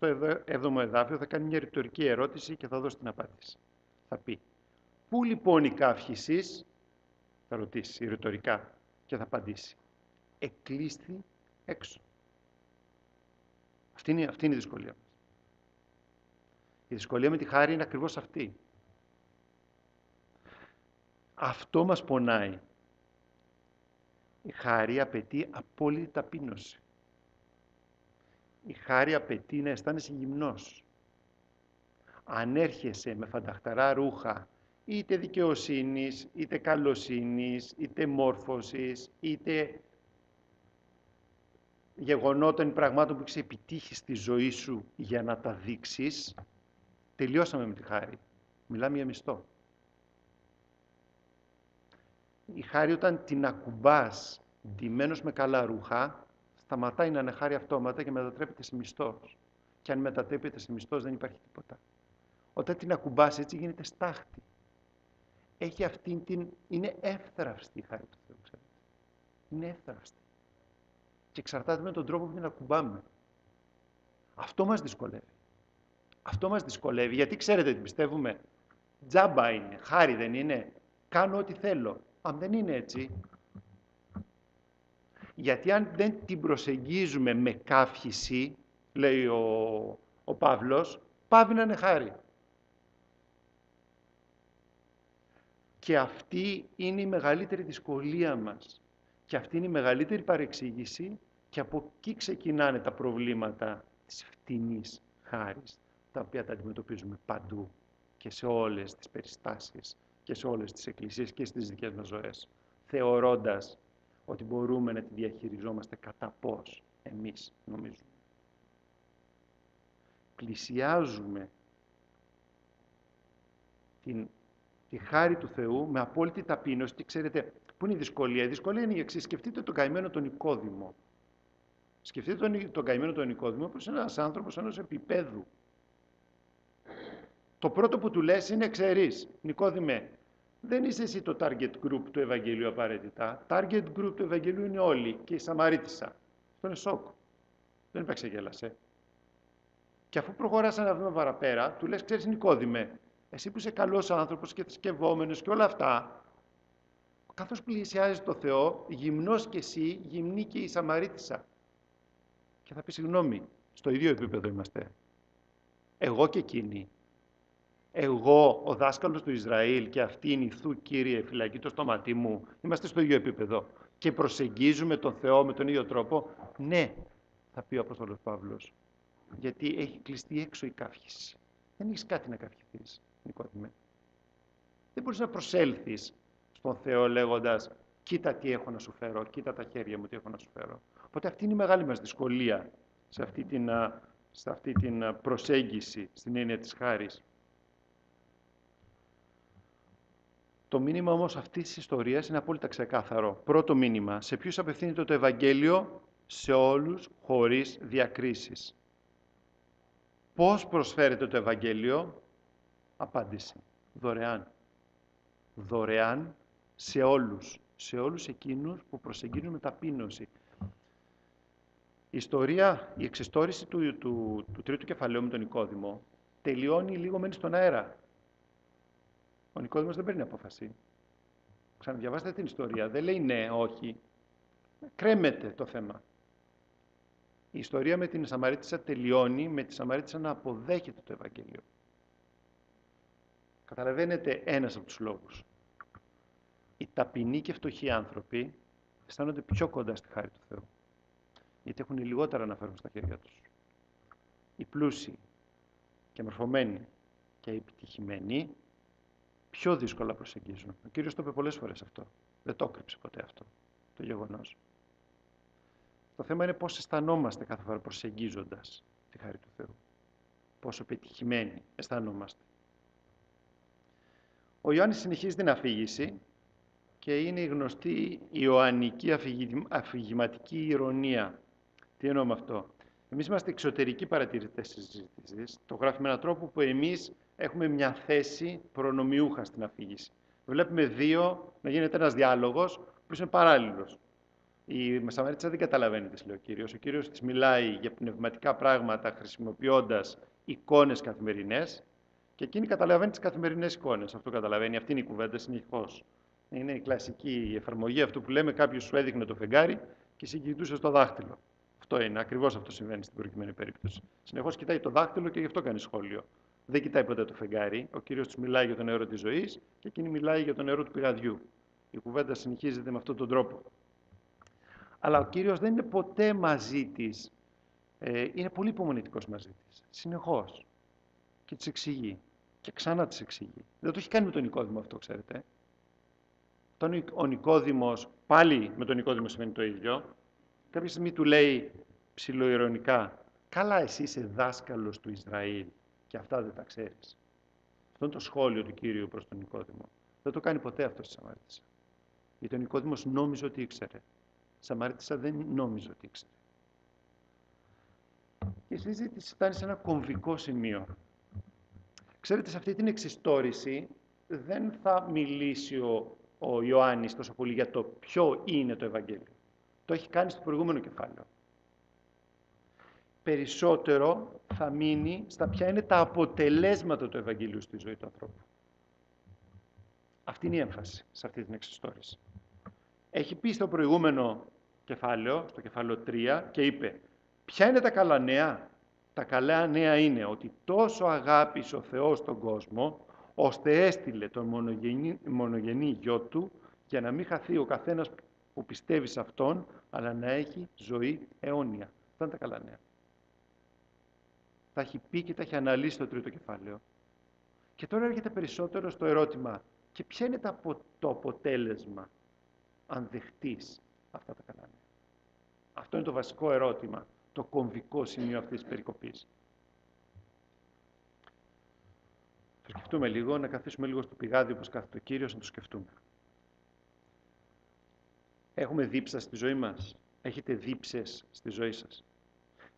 27ο εδάφιο θα κάνει μια ρητορική ερώτηση και θα δώσει την απάντηση. Θα πει, πού λοιπόν η καύχησης, θα ρωτήσει ρητορικά και θα απαντήσει εκλείσθη έξω. Αυτή είναι, αυτή είναι η δυσκολία μας. Η δυσκολία με τη χάρη είναι ακριβώς αυτή. Αυτό μας πονάει. Η χάρη απαιτεί απόλυτη ταπείνωση. Η χάρη απαιτεί να αισθάνεσαι γυμνός. Αν έρχεσαι με φανταχταρά ρούχα, είτε δικαιοσύνης, είτε καλοσύνης, είτε μόρφωσης, είτε γεγονότων πραγμάτων που έχεις επιτύχει στη ζωή σου για να τα δείξεις, τελειώσαμε με τη χάρη. Μιλάμε για μισθό. Η χάρη όταν την ακουμπάς ντυμένος με καλά ρούχα, σταματάει να είναι χάρη αυτόματα και μετατρέπεται σε μισθός. Και αν μετατρέπεται σε μισθός δεν υπάρχει τίποτα. Όταν την ακουμπάς έτσι γίνεται στάχτη. Έχει αυτή την... είναι εύθραυστη η χάρη του Θεού, ξέρετε. Είναι εύθραυστη και εξαρτάται με τον τρόπο που την ακουμπάμε. Αυτό μας δυσκολεύει. Αυτό μας δυσκολεύει, γιατί ξέρετε τι πιστεύουμε; Τζάμπα είναι, χάρη δεν είναι. Κάνω ό,τι θέλω. Αν δεν είναι έτσι, γιατί αν δεν την προσεγγίζουμε με καύχηση, λέει ο, ο Παύλος, πάβει να είναι χάρη. Και αυτή είναι η μεγαλύτερη δυσκολία μας. Και αυτή είναι η μεγαλύτερη παρεξήγηση και από εκεί ξεκινάνε τα προβλήματα της φτηνής χάρης, τα οποία τα αντιμετωπίζουμε παντού και σε όλες τις περιστάσεις και σε όλες τις εκκλησίες και στις δικές μας ζωές, θεωρώντας ότι μπορούμε να τη διαχειριζόμαστε κατά πώς εμείς νομίζουμε. Πλησιάζουμε την, τη χάρη του Θεού με απόλυτη ταπείνωση και ξέρετε, πού είναι η δυσκολία; Η δυσκολία είναι η εξής. Σκεφτείτε τον καημένο τον οικόδημο Σκεφτείτε τον, τον καημένο τον Νικόδημο όπως ένας άνθρωπος ενός επίπεδου. Το πρώτο που του λες είναι, ξέρεις, Νικόδημε, δεν είσαι εσύ το target group του Ευαγγελίου απαραίτητα. Target group του Ευαγγελίου είναι όλοι και η Σαμαρίτισσα. Αυτό είναι σοκ. Δεν με ξεγέλασε. Και αφού προχωράς ένα βήμα παραπέρα, του λες, ξέρεις Νικόδημε, εσύ που είσαι καλός άνθρωπος και θρησκευόμενος και όλα αυτά, καθώς πλησιάζεις το Θεό, γυμνός και εσύ, γυμνή και η Σαμαρίτισσα και θα πεις συγγνώμη, στο ίδιο επίπεδο είμαστε. Εγώ και εκείνη. εγώ, ο δάσκαλος του Ισραήλ και αυτή είναι η Θου Κύριε φυλακή το στόματί μου, είμαστε στο ίδιο επίπεδο και προσεγγίζουμε τον Θεό με τον ίδιο τρόπο, ναι, θα πει ο Απόστολος Παύλος, γιατί έχει κλειστεί έξω η καύχηση. Δεν έχεις κάτι να καυχηθείς, Νικόδημε. Δεν μπορείς να προσέλθεις στον Θεό λέγοντας κοίτα τι έχω να σου φέρω, κοίτα τα χέρια μου τι έχω να σου φέρω. Οπότε αυτή είναι η μεγάλη μας δυσκολία σε αυτή την, σε αυτή την προσέγγιση στην έννοια της χάρης. Το μήνυμα όμως αυτής της ιστορίας είναι απόλυτα ξεκάθαρο. Πρώτο μήνυμα, σε ποιους απευθύνεται το Ευαγγέλιο, σε όλους χωρίς διακρίσεις. Πώς προσφέρεται το Ευαγγέλιο, απάντηση, δωρεάν. Δωρεάν σε όλους, σε όλους εκείνους που προσεγγίζουν με ταπείνωση. Η ιστορία, η εξιστόρηση του, του, του τρίτου κεφαλαίου με τον Νικόδημο τελειώνει λίγο μένει στον αέρα. Ο Νικόδημος δεν παίρνει απόφαση. Ξαναδιαβάστε την ιστορία. Δεν λέει ναι, όχι. Κρέμεται το θέμα. Η ιστορία με την Σαμαρίτησα τελειώνει με τη Σαμαρίτησα να αποδέχεται το Ευαγγέλιο. Καταλαβαίνετε ένας από τους λόγους. Οι ταπεινοί και φτωχοί άνθρωποι αισθάνονται πιο κοντά στη χάρη του Θεού. Γιατί έχουν λιγότερα να φέρουν στα χέρια τους. Οι πλούσιοι και μορφωμένοι και επιτυχημένοι πιο δύσκολα προσεγγίζουν. Ο Κύριος το είπε πολλές φορές αυτό. Δεν το έκρυψε ποτέ αυτό το γεγονός. Το θέμα είναι πώς αισθανόμαστε κάθε φορά προσεγγίζοντας τη χάρη του Θεού. Πόσο πετυχημένοι αισθανόμαστε. Ο Ιωάννης συνεχίζει την αφήγηση και είναι η γνωστή ιωαννική αφηγηματική ηρωνία. Τι εννοώ με αυτό; Εμείς είμαστε εξωτερικοί παρατηρητές της συζήτησης. Το γράφουμε με έναν τρόπο που εμείς έχουμε μια θέση προνομιούχα στην αφήγηση. Βλέπουμε δύο, να γίνεται ένας διάλογος που είναι παράλληλος. Η Μεσαμαρίτσα δεν καταλαβαίνει τι λέει ο Κύριος. Ο Κύριος της μιλάει για πνευματικά πράγματα χρησιμοποιώντας εικόνες καθημερινές και εκείνη καταλαβαίνει τις καθημερινές εικόνες. Αυτό καταλαβαίνει. Αυτή είναι η κουβέντα συνεχώς. Είναι η κλασική εφαρμογή αυτού που λέμε κάποιος σου έδειχνε το φεγγάρι και συγκοιτούσε στο δάχτυλο. Αυτό είναι. Ακριβώς αυτό συμβαίνει στην προκειμένη περίπτωση. Συνεχώς κοιτάει το δάχτυλο και γι' αυτό κάνει σχόλιο. Δεν κοιτάει ποτέ το φεγγάρι. Ο κύριος του μιλάει για το νερό της ζωής και εκείνη μιλάει για το νερό του πηγαδιού. Η κουβέντα συνεχίζεται με αυτόν τον τρόπο. Αλλά ο κύριος δεν είναι ποτέ μαζί της. Ε, είναι πολύ υπομονητικός μαζί της. Συνεχώς. Και της εξηγεί. Και ξανά της εξηγεί. Δεν το έχει κάνει με τον Νικόδημο αυτό, ξέρετε. Τον, ο Νικόδημος, πάλι με τον Νικόδημο σημαίνει το ίδιο, κάποια στιγμή του λέει ψιλοειρωνικά, καλά εσύ είσαι δάσκαλος του Ισραήλ και αυτά δεν τα ξέρεις. Αυτό είναι το σχόλιο του Κύριου προς τον Νικόδημο. Δεν το κάνει ποτέ αυτός στη Σαμαρίτησα. Γιατί ο Νικόδημος νόμιζε ότι ήξερε. Σαμαρίτησα δεν νόμιζε ότι ήξερε. Και η συζήτηση φτάνει σε ένα κομβικό σημείο. Ξέρετε, σε αυτή την εξιστόρηση δεν θα μιλήσει ο, ο Ιωάννης τόσο πολύ για το ποιο είναι το Ευαγγέλιο. Το έχει κάνει στο προηγούμενο κεφάλαιο. Περισσότερο θα μείνει στα ποια είναι τα αποτελέσματα του Ευαγγελίου στη ζωή του ανθρώπου. Αυτή είναι η έμφαση σε αυτή την εξιστόρηση. Έχει πει στο προηγούμενο κεφάλαιο, στο κεφάλαιο 3, και είπε ποια είναι τα καλά νέα; Τα καλά νέα είναι ότι τόσο αγάπησε ο Θεός τον κόσμο, ώστε έστειλε τον μονογενή, μονογενή γιο του για να μην χαθεί ο καθένας που πιστεύει σε Αυτόν, αλλά να έχει ζωή αιώνια. Αυτά είναι τα καλά νέα. Τα έχει πει και τα έχει αναλύσει το τρίτο κεφάλαιο. Και τώρα έρχεται περισσότερο στο ερώτημα, και ποια είναι το αποτέλεσμα αν δεχτείς αυτά τα καλά νέα; Αυτό είναι το βασικό ερώτημα, το κομβικό σημείο αυτής της περικοπής. Θα σκεφτούμε λίγο, να καθίσουμε λίγο στο πηγάδι όπως κάθεται ο Κύριος, να το σκεφτούμε. Έχουμε δίψα στη ζωή μας. Έχετε δίψες στη ζωή σας.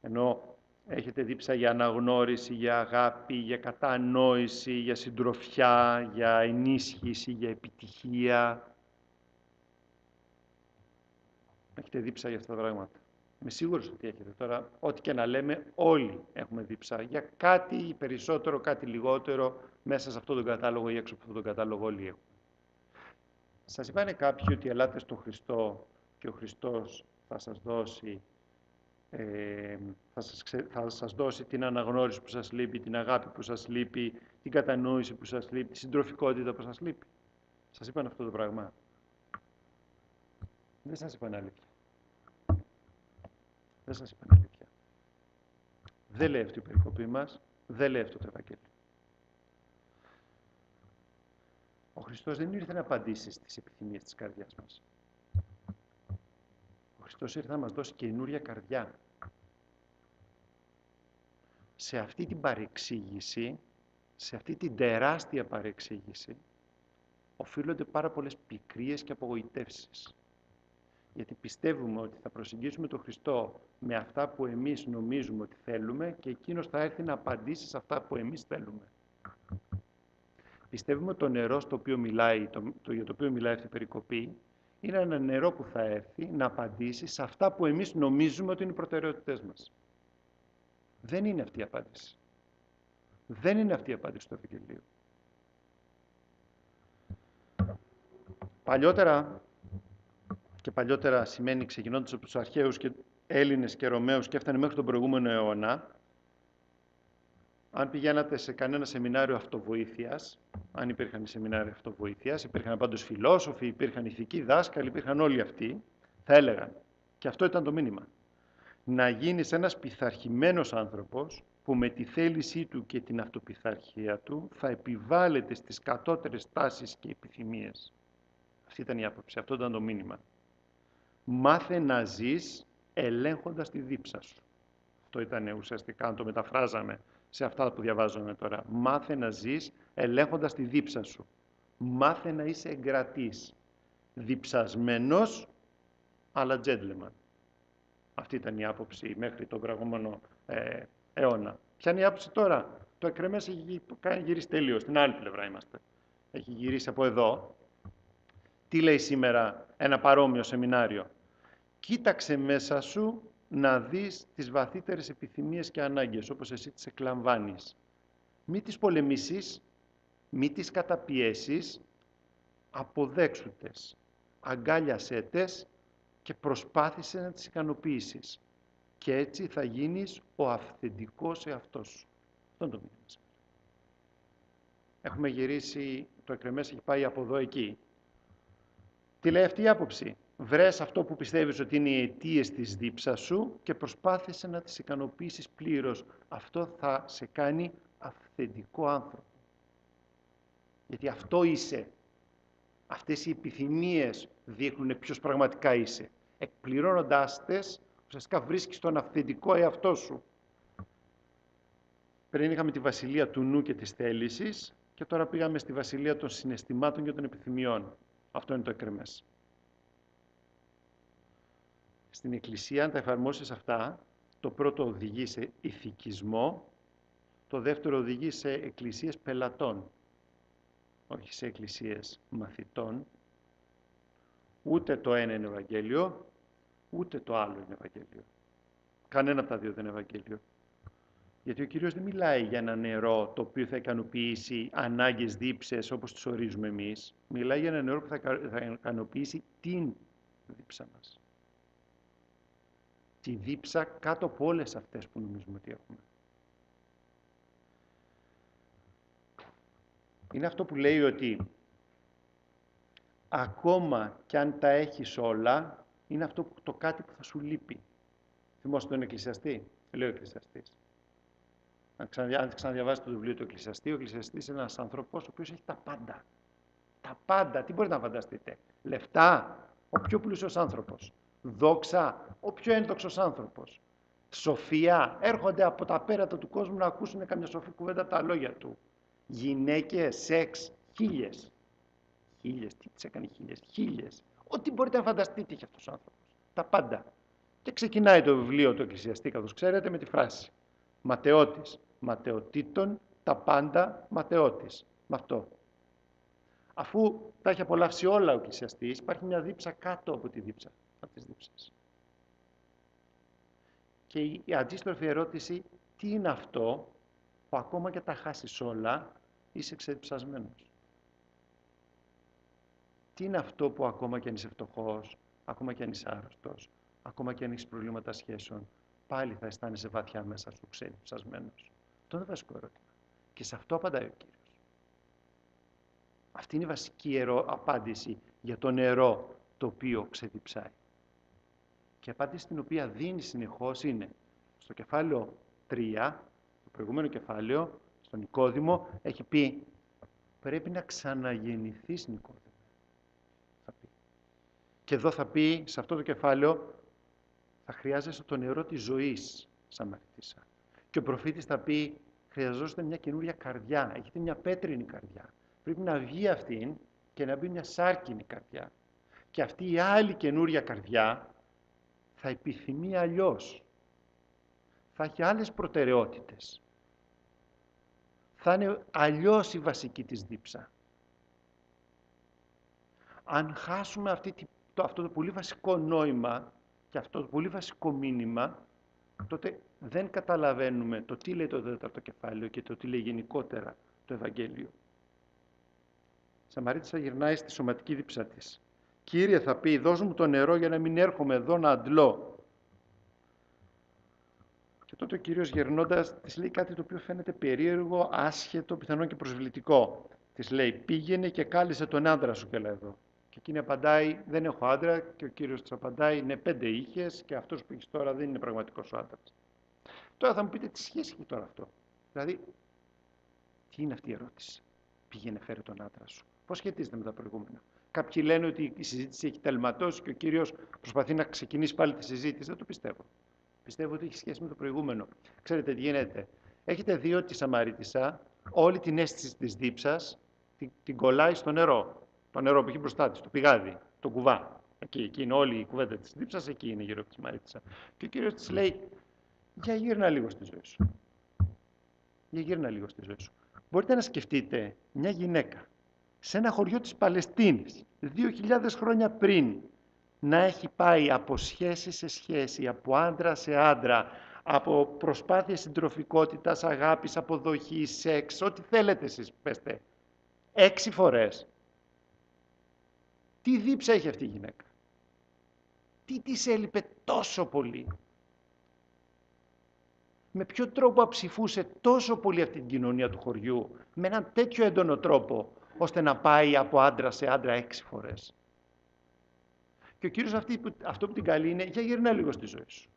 Ενώ έχετε δίψα για αναγνώριση, για αγάπη, για κατανόηση, για συντροφιά, για ενίσχυση, για επιτυχία, Έχετε δίψα για αυτά τα πράγματα. Είμαι σίγουρος ότι έχετε. Τώρα, ό,τι και να λέμε, όλοι έχουμε δίψα. Για κάτι περισσότερο, κάτι λιγότερο, μέσα σε αυτόν τον κατάλογο ή έξω από αυτόν τον κατάλογο όλοι έχουμε. Σας είπανε κάποιοι ότι ελάτε στον Χριστό και ο Χριστός θα σας δώσει ε, θα, σας, θα σας δώσει την αναγνώριση που σας λείπει, την αγάπη που σας λείπει, την κατανόηση που σας λείπει, τη συντροφικότητα που σας λείπει. Σας είπαν αυτό το πράγμα; Δεν σας είπαν αλήθεια. Δεν σας είπαν αλήθεια. Δεν λέει αυτή η περικοπή μας, δεν λέει αυτό το Ευαγγέλιο. Ο Χριστός δεν ήρθε να απαντήσει στις επιθυμίες της καρδιάς μας. Ο Χριστός ήρθε να μας δώσει καινούρια καρδιά. Σε αυτή την παρεξήγηση, σε αυτή την τεράστια παρεξήγηση, οφείλονται πάρα πολλές πικρίες και απογοητεύσεις. Γιατί πιστεύουμε ότι θα προσεγγίσουμε τον Χριστό με αυτά που εμείς νομίζουμε ότι θέλουμε και Εκείνος θα έρθει να απαντήσει σε αυτά που εμείς θέλουμε. Πιστεύουμε το νερό στο οποίο μιλάει, το, το, για το οποίο μιλάει αυτή η περικοπή είναι ένα νερό που θα έρθει να απαντήσει σε αυτά που εμείς νομίζουμε ότι είναι οι προτεραιότητές μας. Δεν είναι αυτή η απάντηση. Δεν είναι αυτή η απάντηση του Ευαγγελίου. Παλιότερα, και παλιότερα σημαίνει ξεκινώντας από τους αρχαίους και Έλληνες και Ρωμαίους και έφτανε μέχρι τον προηγούμενο αιώνα, αν πηγαίνατε σε κανένα σεμινάριο αυτοβοήθειας, αν υπήρχαν σεμινάρια αυτοβοήθειας, υπήρχαν πάντως φιλόσοφοι, υπήρχαν ηθικοί δάσκαλοι, υπήρχαν όλοι αυτοί, θα έλεγαν, και αυτό ήταν το μήνυμα, να γίνεις ένας πειθαρχημένος άνθρωπος που με τη θέλησή του και την αυτοπιθαρχία του θα επιβάλλεται στις κατώτερες τάσεις και επιθυμίες. Αυτή ήταν η άποψη, αυτό ήταν το μήνυμα. Μάθε να ζεις ελέγχοντας τη δίψα σου. Αυτό ήταν ουσιαστικά, αν το μεταφράζαμε σε αυτά που διαβάζουμε τώρα. Μάθε να ζεις ελέγχοντας τη δίψα σου. Μάθε να είσαι εγκρατής. Διψασμένος, αλλά gentleman. Αυτή ήταν η άποψη μέχρι τον προηγούμενο ε, αιώνα. Ποια είναι η άποψη τώρα; Το εκρεμές έχει γυρίσει τελείως. Στην άλλη πλευρά είμαστε. Έχει γυρίσει από εδώ. Τι λέει σήμερα ένα παρόμοιο σεμινάριο; Κοίταξε μέσα σου να δεις τις βαθύτερες επιθυμίες και ανάγκες, όπως εσύ τις εκλαμβάνεις. Μη τις πολεμήσεις, μη τις καταπιέσεις, αποδέξου τες, αγκάλιασέ τες και προσπάθησε να τις ικανοποιήσεις. Και έτσι θα γίνεις ο αυθεντικός εαυτός σου. Αυτό είναι το μήνυμα. Έχουμε γυρίσει, το εκρεμές έχει πάει από εδώ εκεί. Τι λέει αυτή η άποψη; Βρες αυτό που πιστεύεις ότι είναι οι αιτίες της δίψας σου και προσπάθησε να τις ικανοποιήσεις πλήρως. Αυτό θα σε κάνει αυθεντικό άνθρωπο. Γιατί αυτό είσαι. Αυτές οι επιθυμίες δείχνουν ποιος πραγματικά είσαι. Εκπληρώνοντάς τες, ουσιαστικά βρίσκεις τον αυθεντικό εαυτό σου. Πριν είχαμε τη βασιλεία του νου και της θέλησης και τώρα πήγαμε στη βασιλεία των συναισθημάτων και των επιθυμιών. Αυτό είναι το εκκρεμές. Στην Εκκλησία, αν τα εφαρμόσεις αυτά, το πρώτο οδηγεί σε ηθικισμό, το δεύτερο οδηγεί σε εκκλησίες πελατών, όχι σε εκκλησίες μαθητών. Ούτε το ένα είναι Ευαγγέλιο, ούτε το άλλο είναι Ευαγγέλιο. Κανένα από τα δύο δεν είναι Ευαγγέλιο. Γιατί ο Κύριος δεν μιλάει για ένα νερό το οποίο θα ικανοποιήσει ανάγκες δίψες όπως τις ορίζουμε εμείς. Μιλάει για ένα νερό που θα ικανοποιήσει την δίψα μας τη δίψα κάτω από όλες αυτές που νομίζουμε ότι έχουμε. Είναι αυτό που λέει ότι ακόμα κι αν τα έχεις όλα, είναι αυτό που, το κάτι που θα σου λείπει. Θυμόσαι τον Εκκλησιαστή, λέει ο Εκκλησιαστής; Αν, ξαναδιαβάσετε το βιβλίο του Εκκλησιαστή, ο Εκκλησιαστής είναι ένας άνθρωπος ο οποίος έχει τα πάντα. Τα πάντα, τι μπορείτε να φανταστείτε; Λεφτά, ο πιο πλούσιος άνθρωπος. Δόξα, ο πιο ένδοξος άνθρωπος. Σοφία, έρχονται από τα πέρατα του κόσμου να ακούσουν καμιά σοφή κουβέντα τα λόγια του. Γυναίκες, σεξ, χίλιες. Χίλιες, τι τις έκανε χίλιες, χίλιες. Ό,τι μπορείτε να φανταστείτε είχε αυτός ο άνθρωπος. Τα πάντα. Και ξεκινάει το βιβλίο του Εκκλησιαστή, καθώς ξέρετε, με τη φράση «Ματαιώτης, ματαιωτήτων, τα πάντα ματαιώτης». Με αυτό. Αφού τα έχει απολαύσει όλα ο Εκκλησιαστής, υπάρχει μια δίψα κάτω από τη δίψα από τις δίψες. Και η αντίστροφη ερώτηση, τι είναι αυτό που ακόμα και τα χάσεις όλα, είσαι ξεδιψασμένος. Τι είναι αυτό που ακόμα και αν είσαι φτωχός, ακόμα και αν είσαι άρρωστος, ακόμα και αν έχεις προβλήματα σχέσεων, πάλι θα αισθάνεσαι βαθιά μέσα σου ξεδιψασμένος. Αυτό είναι το βασικό ερώτημα. Και σε αυτό απαντάει ο Κύριος. Αυτή είναι η βασική ερώ, απάντηση για το νερό το οποίο ξεδιψάει. Και η απάντηση την οποία δίνει συνεχώς είναι στο κεφάλαιο 3, το προηγούμενο κεφάλαιο, στον Νικόδημο, έχει πει πρέπει να ξαναγεννηθείς Νικόδημο. Θα πει. Και εδώ θα πει, σε αυτό το κεφάλαιο, θα χρειάζεσαι το νερό της ζωής, Σαμαρτίσα. Και ο προφήτης θα πει, χρειαζόστε μια καινούρια καρδιά, έχετε μια πέτρινη καρδιά. Πρέπει να βγει αυτήν και να μπει μια σάρκινη καρδιά. Και αυτή η άλλη καινούρια καρδιά θα επιθυμεί αλλιώς. Θα έχει άλλες προτεραιότητες. Θα είναι αλλιώς η βασική της δίψα. Αν χάσουμε αυτή, το, αυτό το πολύ βασικό νόημα και αυτό το πολύ βασικό μήνυμα, τότε δεν καταλαβαίνουμε το τι λέει το τέταρτο κεφάλαιο και το τι λέει γενικότερα το Ευαγγέλιο. Σαμαρίτησα γυρνάει στη σωματική δίψα της. Κύριε θα πει, δώσ' μου το νερό για να μην έρχομαι εδώ να αντλώ. Και τότε ο Κύριος γερνώντας της λέει κάτι το οποίο φαίνεται περίεργο, άσχετο, πιθανόν και προσβλητικό. Της λέει, πήγαινε και κάλεσε τον άντρα σου και λέει εδώ. Και εκείνη απαντάει, δεν έχω άντρα και ο Κύριος της απαντάει, ναι πέντε είχες και αυτός που έχεις τώρα δεν είναι πραγματικός ο άντρας. Τώρα θα μου πείτε τι σχέση έχει τώρα αυτό; Δηλαδή, τι είναι αυτή η ερώτηση; Πήγαινε φέρε τον άντρα σου. Πώς σχετίζεται με τα προηγούμενα; Κάποιοι λένε ότι η συζήτηση έχει τελματώσει και ο κύριος προσπαθεί να ξεκινήσει πάλι τη συζήτηση. Δεν το πιστεύω. Πιστεύω ότι έχει σχέση με το προηγούμενο. Ξέρετε τι γίνεται. Έχετε δει ότι η Σαμαρίτισσα όλη την αίσθηση της δίψας την, την κολλάει στο νερό. Το νερό που έχει μπροστά της, το πηγάδι, το κουβά. Εκεί, εκεί είναι όλη η κουβέντα της δίψας, εκεί είναι γύρω από τη Σαμαρίτισσα. Και ο κύριος της λέει, για γύρνα λίγο στη ζωή σου. Για γύρνα λίγο στη ζωή σου. Μπορείτε να σκεφτείτε μια γυναίκα σε ένα χωριό της Παλαιστίνης, 2.000 χρόνια πριν, να έχει πάει από σχέση σε σχέση, από άντρα σε άντρα, από προσπάθεια συντροφικότητας, αγάπης, αποδοχής, σεξ, ό,τι θέλετε εσείς πέστε, έξι φορές. Τι δίψα έχει αυτή η γυναίκα; Τι της έλειπε τόσο πολύ; Με ποιο τρόπο αψηφούσε τόσο πολύ αυτή την κοινωνία του χωριού, με έναν τέτοιο έντονο τρόπο, ώστε να πάει από άντρα σε άντρα έξι φορές. Και ο Κύριος αυτή, αυτό που την καλεί είναι, για γυρνά λίγο στη ζωή σου.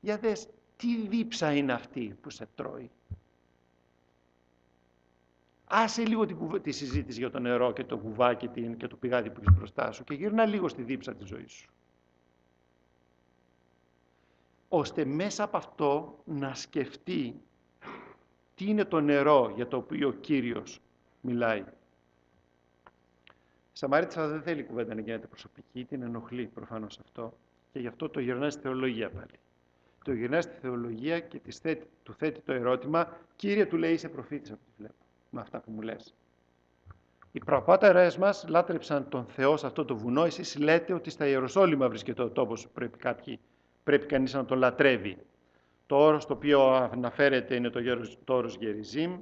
Για δες, τι δίψα είναι αυτή που σε τρώει. Άσε λίγο τη, τη συζήτηση για το νερό και το κουβάκι και, και το πηγάδι που έχεις μπροστά σου και γύρνα λίγο στη δίψα της ζωής σου. Ώστε μέσα από αυτό να σκεφτεί τι είναι το νερό για το οποίο ο Κύριος μιλάει. Η Σαμαρίτησα δεν θέλει κουβέντα να γίνεται προσωπική, την ενοχλεί προφανώς αυτό και γι' αυτό το γυρνάει στη θεολογία πάλι. Το γυρνάει στη θεολογία και της θέτει, του θέτει το ερώτημα «Κύριε, του λέει, είσαι προφήτης από ό,τι βλέπω, με αυτά που μου λες». Οι προπάτερες μας λάτρεψαν τον Θεό σε αυτό το βουνό. Εσείς λέτε ότι στα Ιεροσόλυμα βρίσκεται ο τόπος που πρέπει, κάποιοι, πρέπει κανείς να τον λατρεύει. Το όρος το οποίο αναφέρεται είναι το, το όρος Γεριζίμ,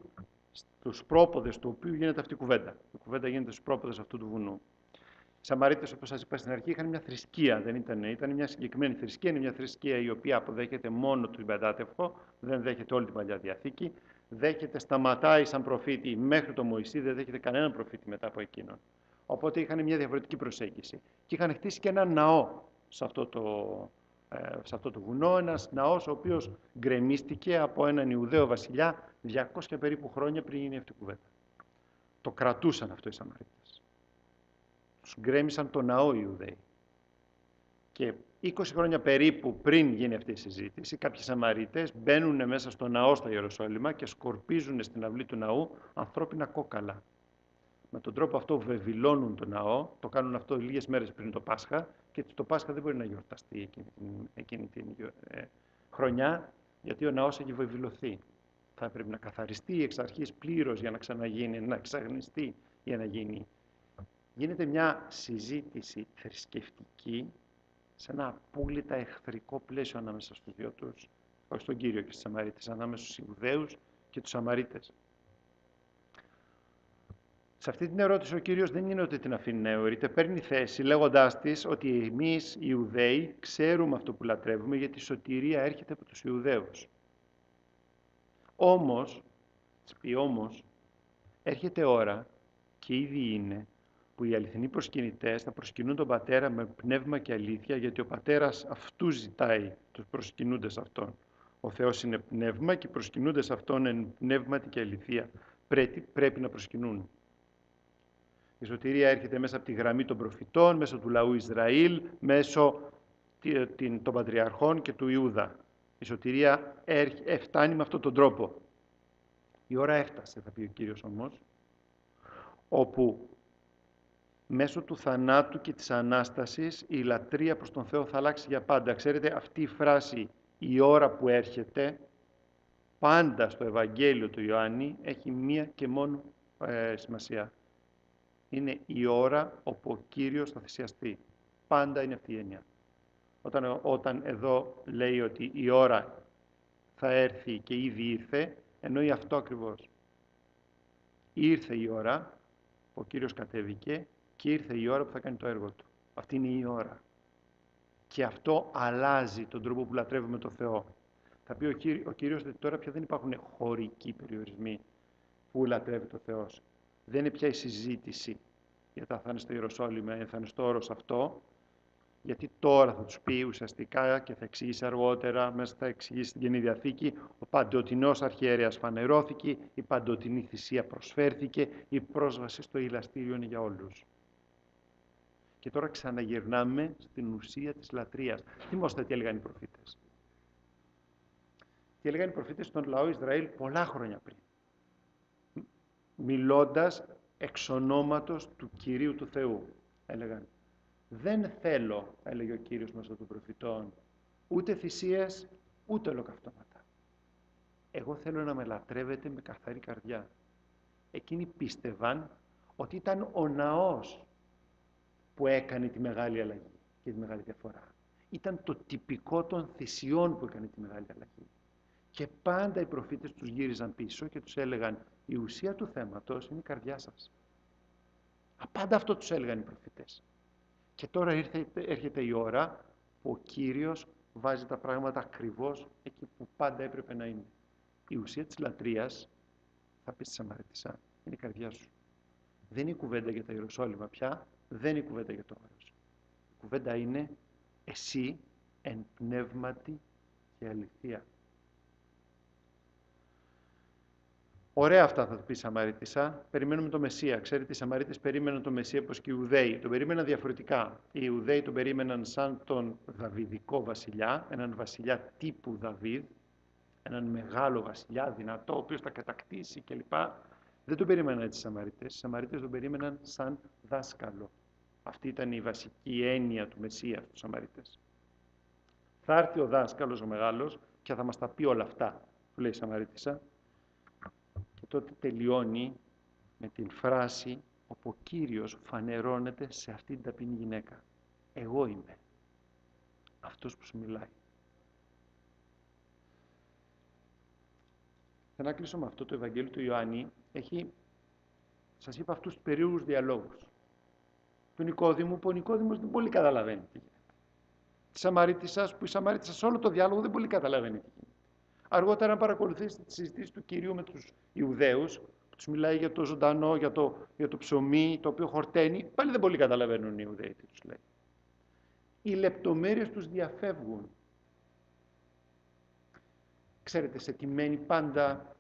στους πρόποδες του οποίου γίνεται αυτή η κουβέντα. Η κουβέντα γίνεται στους πρόποδες αυτού του βουνού. Οι Σαμαρίτες, όπως σας είπα στην αρχή, είχαν μια θρησκεία, δεν ήταν, ήταν μια συγκεκριμένη θρησκεία, είναι μια θρησκεία η οποία αποδέχεται μόνο του Πεντάτευκο, δεν δέχεται όλη την Παλιά Διαθήκη, δέχεται, σταματάει σαν προφήτη μέχρι τον Μωυσή, δεν δέχεται κανέναν προφήτη μετά από εκείνον. Οπότε είχαν μια διαφορετική προσέγγιση. Και είχαν χτίσει και ένα ναό σε αυτό το, ε, σε αυτό το βουνό, ένας ναός ο οποίος γκρεμίστηκε από έναν Ιουδαίο βασιλιά 200 περίπου χρόνια πριν γίνει αυτή η κουβέντα. Το κρατούσαν αυτό οι Σαμαρίτες. Τους γκρέμισαν το ναό οι Ιουδαίοι. Και 20 χρόνια περίπου πριν γίνει αυτή η συζήτηση, κάποιοι Σαμαρίτες μπαίνουν μέσα στο ναό στα Ιεροσόλυμα και σκορπίζουν στην αυλή του ναού ανθρώπινα κόκαλα. Με τον τρόπο αυτό βεβηλώνουν το ναό, το κάνουν αυτό λίγες μέρες πριν το Πάσχα και το Πάσχα δεν μπορεί να γιορταστεί εκείνη την, εκείνη την ε, χρονιά, γιατί ο ναός έχει βεβηλωθεί θα έπρεπε να καθαριστεί εξ αρχής πλήρως για να ξαναγίνει, να εξαγνιστεί για να γίνει. Γίνεται μια συζήτηση θρησκευτική σε ένα απόλυτα εχθρικό πλαίσιο ανάμεσα στους δύο τους, όχι στον Κύριο και στους Σαμαρίτες, ανάμεσα στους Ιουδαίους και τους Σαμαρίτες. Σε αυτή την ερώτηση ο Κύριος δεν είναι ότι την αφήνει να αιωρείται, παίρνει θέση λέγοντάς της ότι εμείς οι Ιουδαίοι ξέρουμε αυτό που λατρεύουμε γιατί η σωτηρία έρχεται από τους Ιουδαίους. Όμως, πει όμως, έρχεται ώρα και ήδη είναι που οι αληθινοί προσκυνητές θα προσκυνούν τον Πατέρα με πνεύμα και αλήθεια γιατί ο Πατέρας αυτού ζητάει τους προσκυνούντες αυτόν. Ο Θεός είναι πνεύμα και οι προσκυνούντες αυτόν εν πνεύματι και αληθεία. Πρέπει, πρέπει να προσκυνούν. Η σωτηρία έρχεται μέσα από τη γραμμή των προφητών, μέσω του λαού Ισραήλ, μέσω των Πατριαρχών και του Ιούδα. Η σωτηρία ε, φτάνει με αυτόν τον τρόπο. Η ώρα έφτασε, θα πει ο Κύριος όμως, όπου μέσω του θανάτου και της Ανάστασης η λατρεία προς τον Θεό θα αλλάξει για πάντα. Ξέρετε, αυτή η φράση «η ώρα που έρχεται» πάντα στο Ευαγγέλιο του Ιωάννη έχει μία και μόνο ε, σημασία είναι η ώρα όπου ο Κύριος θα θυσιαστεί. Πάντα είναι αυτή η έννοια. Όταν, όταν εδώ λέει ότι η ώρα θα έρθει και ήδη ήρθε, εννοεί αυτό ακριβώς. Ήρθε η ώρα, ο Κύριος κατέβηκε και ήρθε η ώρα που θα κάνει το έργο του. Αυτή είναι η ώρα. Και αυτό αλλάζει τον τρόπο που λατρεύουμε το Θεό. Θα πει ο, Κύριος, ο Κύριος ότι τώρα πια δεν υπάρχουν χωρικοί περιορισμοί που λατρεύει το Θεός δεν είναι πια η συζήτηση για τα θα είναι στο Ιεροσόλυμα ή θα είναι στο όρος αυτό, γιατί τώρα θα τους πει ουσιαστικά και θα εξηγήσει αργότερα, μέσα θα εξηγήσει την Καινή Διαθήκη, ο παντοτινός αρχιέρεας φανερώθηκε, η παντοτινή θυσία προσφέρθηκε, η πρόσβαση στο ηλαστήριο είναι για όλους. Και τώρα ξαναγυρνάμε στην ουσία της λατρείας. Θυμόστε τι έλεγαν οι προφήτες. Τι έλεγαν οι προφήτες στον λαό Ισραήλ πολλά χρόνια πριν μιλώντας εξ ονόματος του Κυρίου του Θεού. Έλεγαν, δεν θέλω, έλεγε ο Κύριος μας των προφητών, ούτε θυσίες, ούτε ολοκαυτώματα. Εγώ θέλω να με λατρεύετε με καθαρή καρδιά. Εκείνοι πίστευαν ότι ήταν ο ναός που έκανε τη μεγάλη αλλαγή και τη μεγάλη διαφορά. Ήταν το τυπικό των θυσιών που έκανε τη μεγάλη αλλαγή. Και πάντα οι προφήτες τους γύριζαν πίσω και τους έλεγαν η ουσία του θέματος είναι η καρδιά σας. Απάντα αυτό τους έλεγαν οι προφητές. Και τώρα έρχεται η ώρα που ο Κύριος βάζει τα πράγματα ακριβώς εκεί που πάντα έπρεπε να είναι. Η ουσία της λατρείας, θα πεις στη Σαμαρίτισσα, είναι η καρδιά σου. Δεν είναι η κουβέντα για τα Ιεροσόλυμα πια, δεν είναι η κουβέντα για το όρος. Η κουβέντα είναι εσύ εν πνεύματι και αληθεία. Ωραία αυτά θα του πει η Σαμαρίτησα. Περιμένουμε το Μεσσία. Ξέρετε, οι Σαμαρίτες περίμεναν το Μεσσία όπως και οι Ιουδαίοι. Τον περίμεναν διαφορετικά. Οι Ιουδαίοι τον περίμεναν σαν τον Δαβιδικό βασιλιά, έναν βασιλιά τύπου Δαβίδ, έναν μεγάλο βασιλιά, δυνατό, ο οποίος θα κατακτήσει κλπ. Δεν τον περίμεναν έτσι οι Σαμαρίτες. Οι Σαμαρίτες τον περίμεναν σαν δάσκαλο. Αυτή ήταν η βασική έννοια του Μεσσία στους Σαμαρίτες. Θα έρθει ο δάσκαλος ο μεγάλος και θα μας τα πει όλα αυτά, που λέει η Σαμαρίτησα, και τότε τελειώνει με την φράση όπου ο Κύριος φανερώνεται σε αυτήν την ταπεινή γυναίκα. Εγώ είμαι αυτός που σου μιλάει. Θέλω να κλείσω με αυτό το Ευαγγέλιο του Ιωάννη. Έχει, σας είπα, αυτούς τους περίεργους διαλόγους. Του Νικόδημου, που ο Νικόδημος δεν πολύ καταλαβαίνει τι γίνεται. Τη Σαμαρίτησας, που η Σαμαρίτησα όλο το διάλογο δεν πολύ καταλαβαίνει τι γίνεται. Αργότερα, αν παρακολουθήσετε τη συζήτηση του Κυρίου με τους Ιουδαίους, που τους μιλάει για το ζωντανό, για το, για το ψωμί, το οποίο χορταίνει, πάλι δεν πολύ καταλαβαίνουν οι Ιουδαίοι τι τους λέει. Οι λεπτομέρειες τους διαφεύγουν. Ξέρετε, σε τι μένει πάντα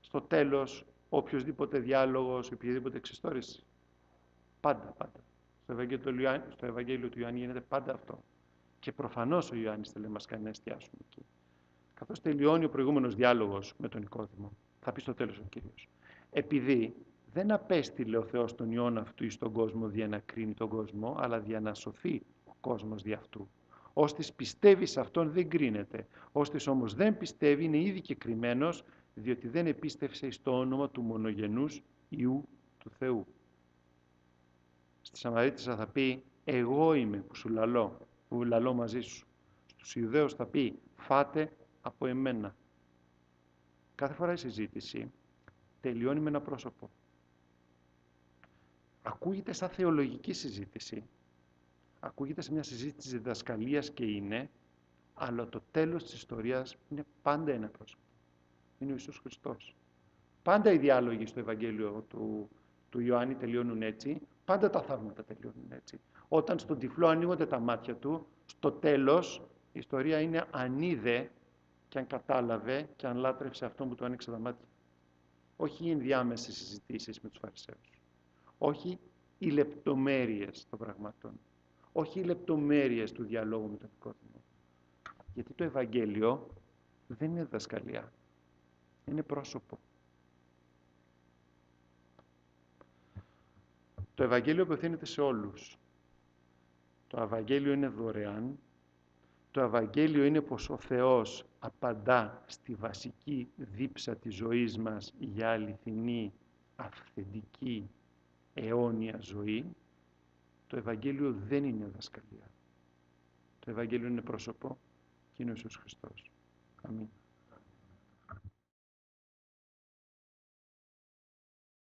στο τέλος οποιοδήποτε διάλογος, οποιαδήποτε εξιστόρηση. Πάντα, πάντα. Στο Ευαγγέλιο, του Ιωάννη, στο Ευαγγέλιο του Ιωάννη γίνεται πάντα αυτό. Και προφανώς ο Ιωάννης θέλει να μας κάνει να εστιάσουμε εκεί. Καθώς τελειώνει ο προηγούμενος διάλογος με τον Νικόδημο, θα πει στο τέλος ο Κύριος. Επειδή δεν απέστειλε ο Θεός τον Υιόν αυτού εις τον κόσμο για να κρίνει τον κόσμο, αλλά για να σωθεί ο κόσμος δι' αυτού. Ώστις πιστεύει σε Αυτόν δεν κρίνεται. Ώστις όμως δεν πιστεύει είναι ήδη και κρυμμένος, διότι δεν επίστευσε εις το όνομα του μονογενούς Ιού του Θεού. Στη Σαμαρίτησα θα πει, εγώ είμαι που σου λαλώ, που λαλώ μαζί σου. Στους Ιουδαίους θα πει, φάτε από εμένα. Κάθε φορά η συζήτηση τελειώνει με ένα πρόσωπο. ακούγεται σαν θεολογική συζήτηση. Ακούγεται σε μια συζήτηση διδασκαλίας και είναι, αλλά το τέλος της ιστορίας είναι πάντα ένα πρόσωπο. Είναι ο Ιησούς Χριστός. Πάντα οι διάλογοι στο Ευαγγέλιο του, του Ιωάννη τελειώνουν έτσι, πάντα τα θαύματα τελειώνουν έτσι. Όταν στον τυφλό ανοίγονται τα μάτια του, στο τέλος η ιστορία είναι αν είδε και αν κατάλαβε και αν λάτρεψε αυτόν που του άνοιξε τα μάτια. Όχι οι ενδιάμεσες συζητήσεις με τους Φαρισαίους. Όχι οι λεπτομέρειες των πραγμάτων. Όχι οι λεπτομέρειες του διαλόγου με τον κόσμο. Γιατί το Ευαγγέλιο δεν είναι δασκαλία. Είναι πρόσωπο. Το Ευαγγέλιο απευθύνεται σε όλους. Το Ευαγγέλιο είναι δωρεάν. Το Ευαγγέλιο είναι πως ο Θεός απαντά στη βασική δίψα της ζωής μας για αληθινή, αυθεντική, αιώνια ζωή. Το Ευαγγέλιο δεν είναι δασκαλία. Το Ευαγγέλιο είναι πρόσωπο και είναι ο Ιησούς Χριστός. Αμήν.